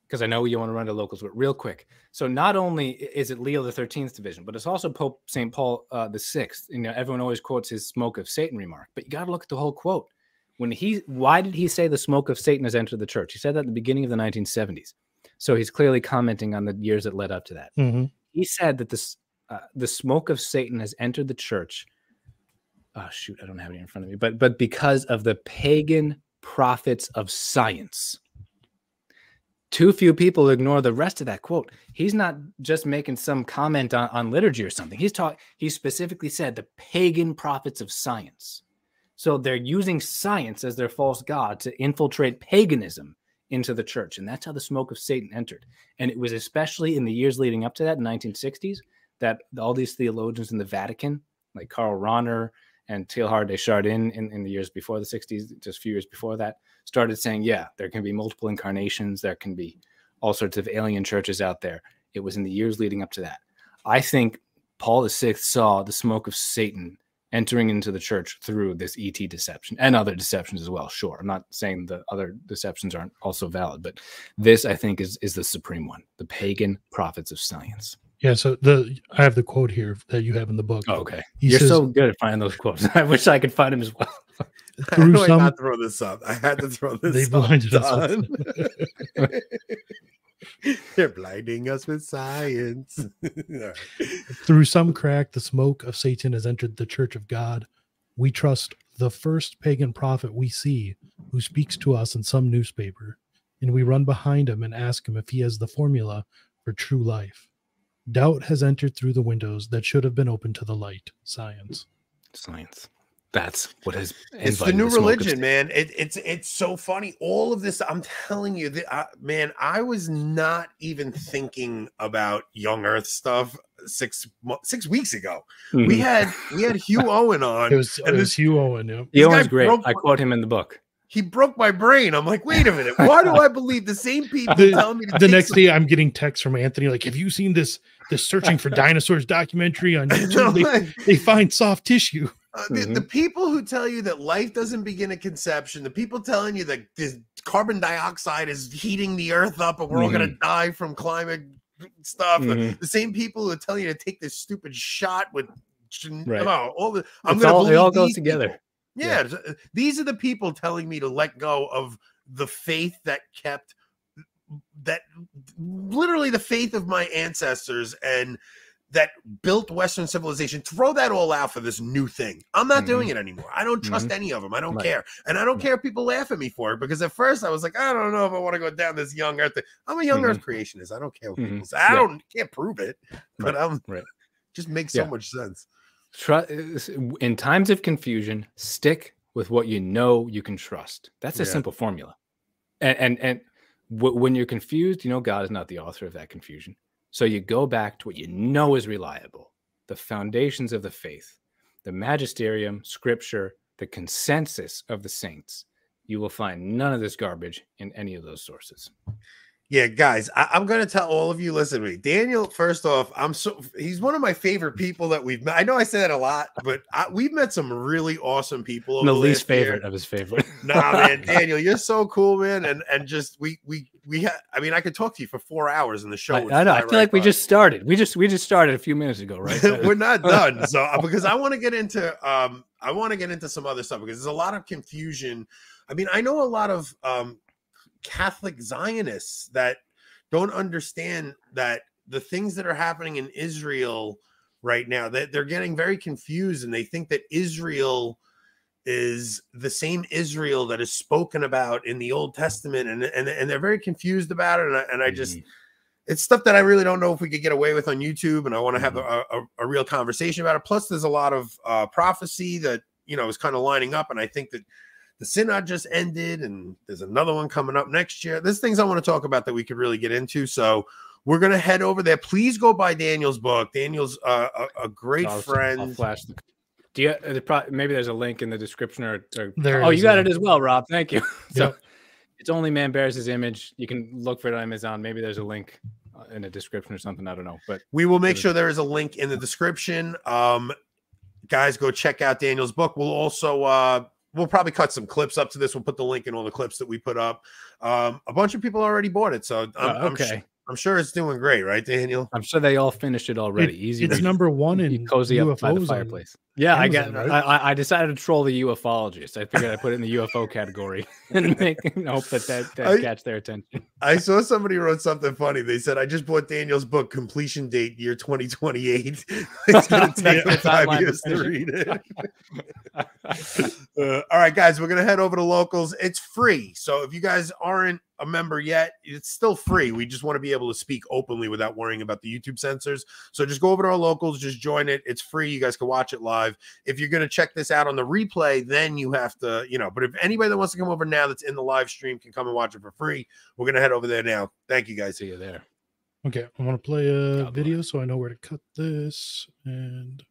C: because I know you want to run to locals, but real quick. So not only is it Leo the Thirteenth division, but it's also Pope Saint Paul uh, the Sixth. You know, everyone always quotes his "smoke of Satan" remark, but you got to look at the whole quote. When he, why did he say the smoke of Satan has entered the church? He said that at the beginning of the 1970s. So he's clearly commenting on the years that led up to that.
D: mhm.
C: He said that this, uh, the smoke of Satan has entered the church oh shoot, I don't have it in front of me, but but because of the pagan prophets of science. Too few people ignore the rest of that quote. He's not just making some comment on, on liturgy or something. He's talking. he specifically said the pagan prophets of science. So they're using science as their false god to infiltrate paganism into the church. And that's how the smoke of Satan entered. And it was especially in the years leading up to that, in 1960s, that all these theologians in the Vatican, like Karl Rahner and Teilhard de Chardin in, in the years before the 60s, just a few years before that, started saying, yeah, there can be multiple incarnations, there can be all sorts of alien churches out there. It was in the years leading up to that. I think Paul VI saw the smoke of Satan entering into the church through this ET deception and other deceptions as well. Sure, I'm not saying the other deceptions aren't also valid, but this I think is is the supreme one: the pagan prophets of science.
D: Yeah, so the I have the quote here that you have in the book.
C: Oh, okay, he you're says, so good at finding those quotes. I wish I could find them as well.
B: Through some, I had to throw this up. I had to throw this. They blinded us. They're blinding us with science.
D: Through some crack, the smoke of Satan has entered the church of God. We trust the first pagan prophet we see who speaks to us in some newspaper, and we run behind him and ask him if he has the formula for true life. Doubt has entered through the windows that should have been open to the light. Science.
C: Science. That's what has.
B: It's the new the religion, man. It, it's it's so funny. All of this, I'm telling you, the, uh, man. I was not even thinking about young Earth stuff six six weeks ago. Mm-hmm. We had we had Hugh Owen on.
D: It was, it was Hugh Owen. Yeah.
C: Hugh Owen's great. I quote him in the book
B: he broke my brain. I'm like, wait a minute. Why do I believe the same people the, tell me
D: the next something? day I'm getting texts from Anthony like, have you seen this this searching for dinosaurs documentary on YouTube? they, they, find soft tissue.
B: Uh, the, mm-hmm. the, people who tell you that life doesn't begin at conception, the people telling you that this carbon dioxide is heating the earth up and we're mm-hmm. all going to die from climate stuff, mm-hmm. the, the, same people who tell you to take this stupid shot with right. oh, all the
C: I'm going to it all goes together.
B: People. Yeah, yeah, these are the people telling me to let go of the faith that kept that literally the faith of my ancestors and that built Western civilization. Throw that all out for this new thing. I'm not mm-hmm. doing it anymore. I don't trust mm-hmm. any of them. I don't right. care, and I don't right. care if people laugh at me for it because at first I was like, I don't know if I want to go down this young Earth thing. I'm a young mm-hmm. Earth creationist. I don't care what people mm-hmm. say. I yeah. don't can't prove it, but right. I'm right. Just makes so yeah. much sense.
C: Trust in times of confusion, stick with what you know you can trust. That's a yeah. simple formula. And and and w- when you're confused, you know God is not the author of that confusion. So you go back to what you know is reliable, the foundations of the faith, the magisterium, scripture, the consensus of the saints. You will find none of this garbage in any of those sources.
B: Yeah, guys, I, am gonna tell all of you. Listen to me, Daniel. First off, I'm so he's one of my favorite people that we've met. I know I say that a lot, but I, we've met some really awesome people.
C: the least favorite year. of his favorite.
B: nah, man, Daniel, you're so cool, man, and and just we we we had. I mean, I could talk to you for four hours in the show.
C: I, I know. I feel right like by. we just started. We just we just started a few minutes ago, right?
B: We're not done. So uh, because I want to get into um I want to get into some other stuff because there's a lot of confusion. I mean, I know a lot of um Catholic Zionists that don't understand that the things that are happening in Israel right now that they're getting very confused and they think that Israel is the same Israel that is spoken about in the Old Testament and and, and they're very confused about it and I, and I just mm-hmm. it's stuff that I really don't know if we could get away with on YouTube and I want to have mm-hmm. a, a, a, real conversation about it plus there's a lot of uh, prophecy that you know is kind of lining up and I think that the synod just ended and there's another one coming up next year. There's things i want to talk about that we could really get into so we're going to head over there. Please go buy daniel's book. Daniel's uh, a, a, great I'll, friend I'll
C: flash the do you uh, maybe there's a link in the description or, or there oh you got it as well rob. Thank you. So yep. it's only man bears his image. You can look for it on amazon. Maybe there's a link uh, in the description or something. I don't know but
B: we will make sure there is a link in the description. Um guys go check out daniel's book. We'll also uh we'll probably cut some clips up to this. We'll put the link in all the clips that we put up. Um, a bunch of people already bought it, so I'm,
C: oh, okay.
B: I'm, I'm sure it's doing great, right, Daniel?
C: I'm sure they all finished it already.
D: It-
C: Easy.
D: it's
C: read.
D: number one
C: You
D: in
C: cozy up by the
D: UFOs on-
C: fireplace. Yeah, I
D: Amazon,
C: got.
D: right?
C: I, I- I decided to troll the ufologist. I figured I'd put it in the UFO category and make hope that that, that
B: I-
C: catch their attention.
B: I saw somebody wrote something funny. They said, I just bought Daniel's book, completion date year 2028. it's going to take five years to read it. Uh, all right, guys, we're going to head over to locals. It's free. So if you guys aren't a member yet, it's still free. We just want to be able to speak openly without worrying about the YouTube censors. So just go over to our locals, just join it. It's free. You guys can watch it live. If you're going to check this out on the replay, then you have to, you know, but if anybody that wants to come over now that's in the live stream can come and watch it for free, we're going to head over there now. Thank you guys.
C: See you there.
D: Okay, I want to play a
C: God
D: video so I know where to cut this. And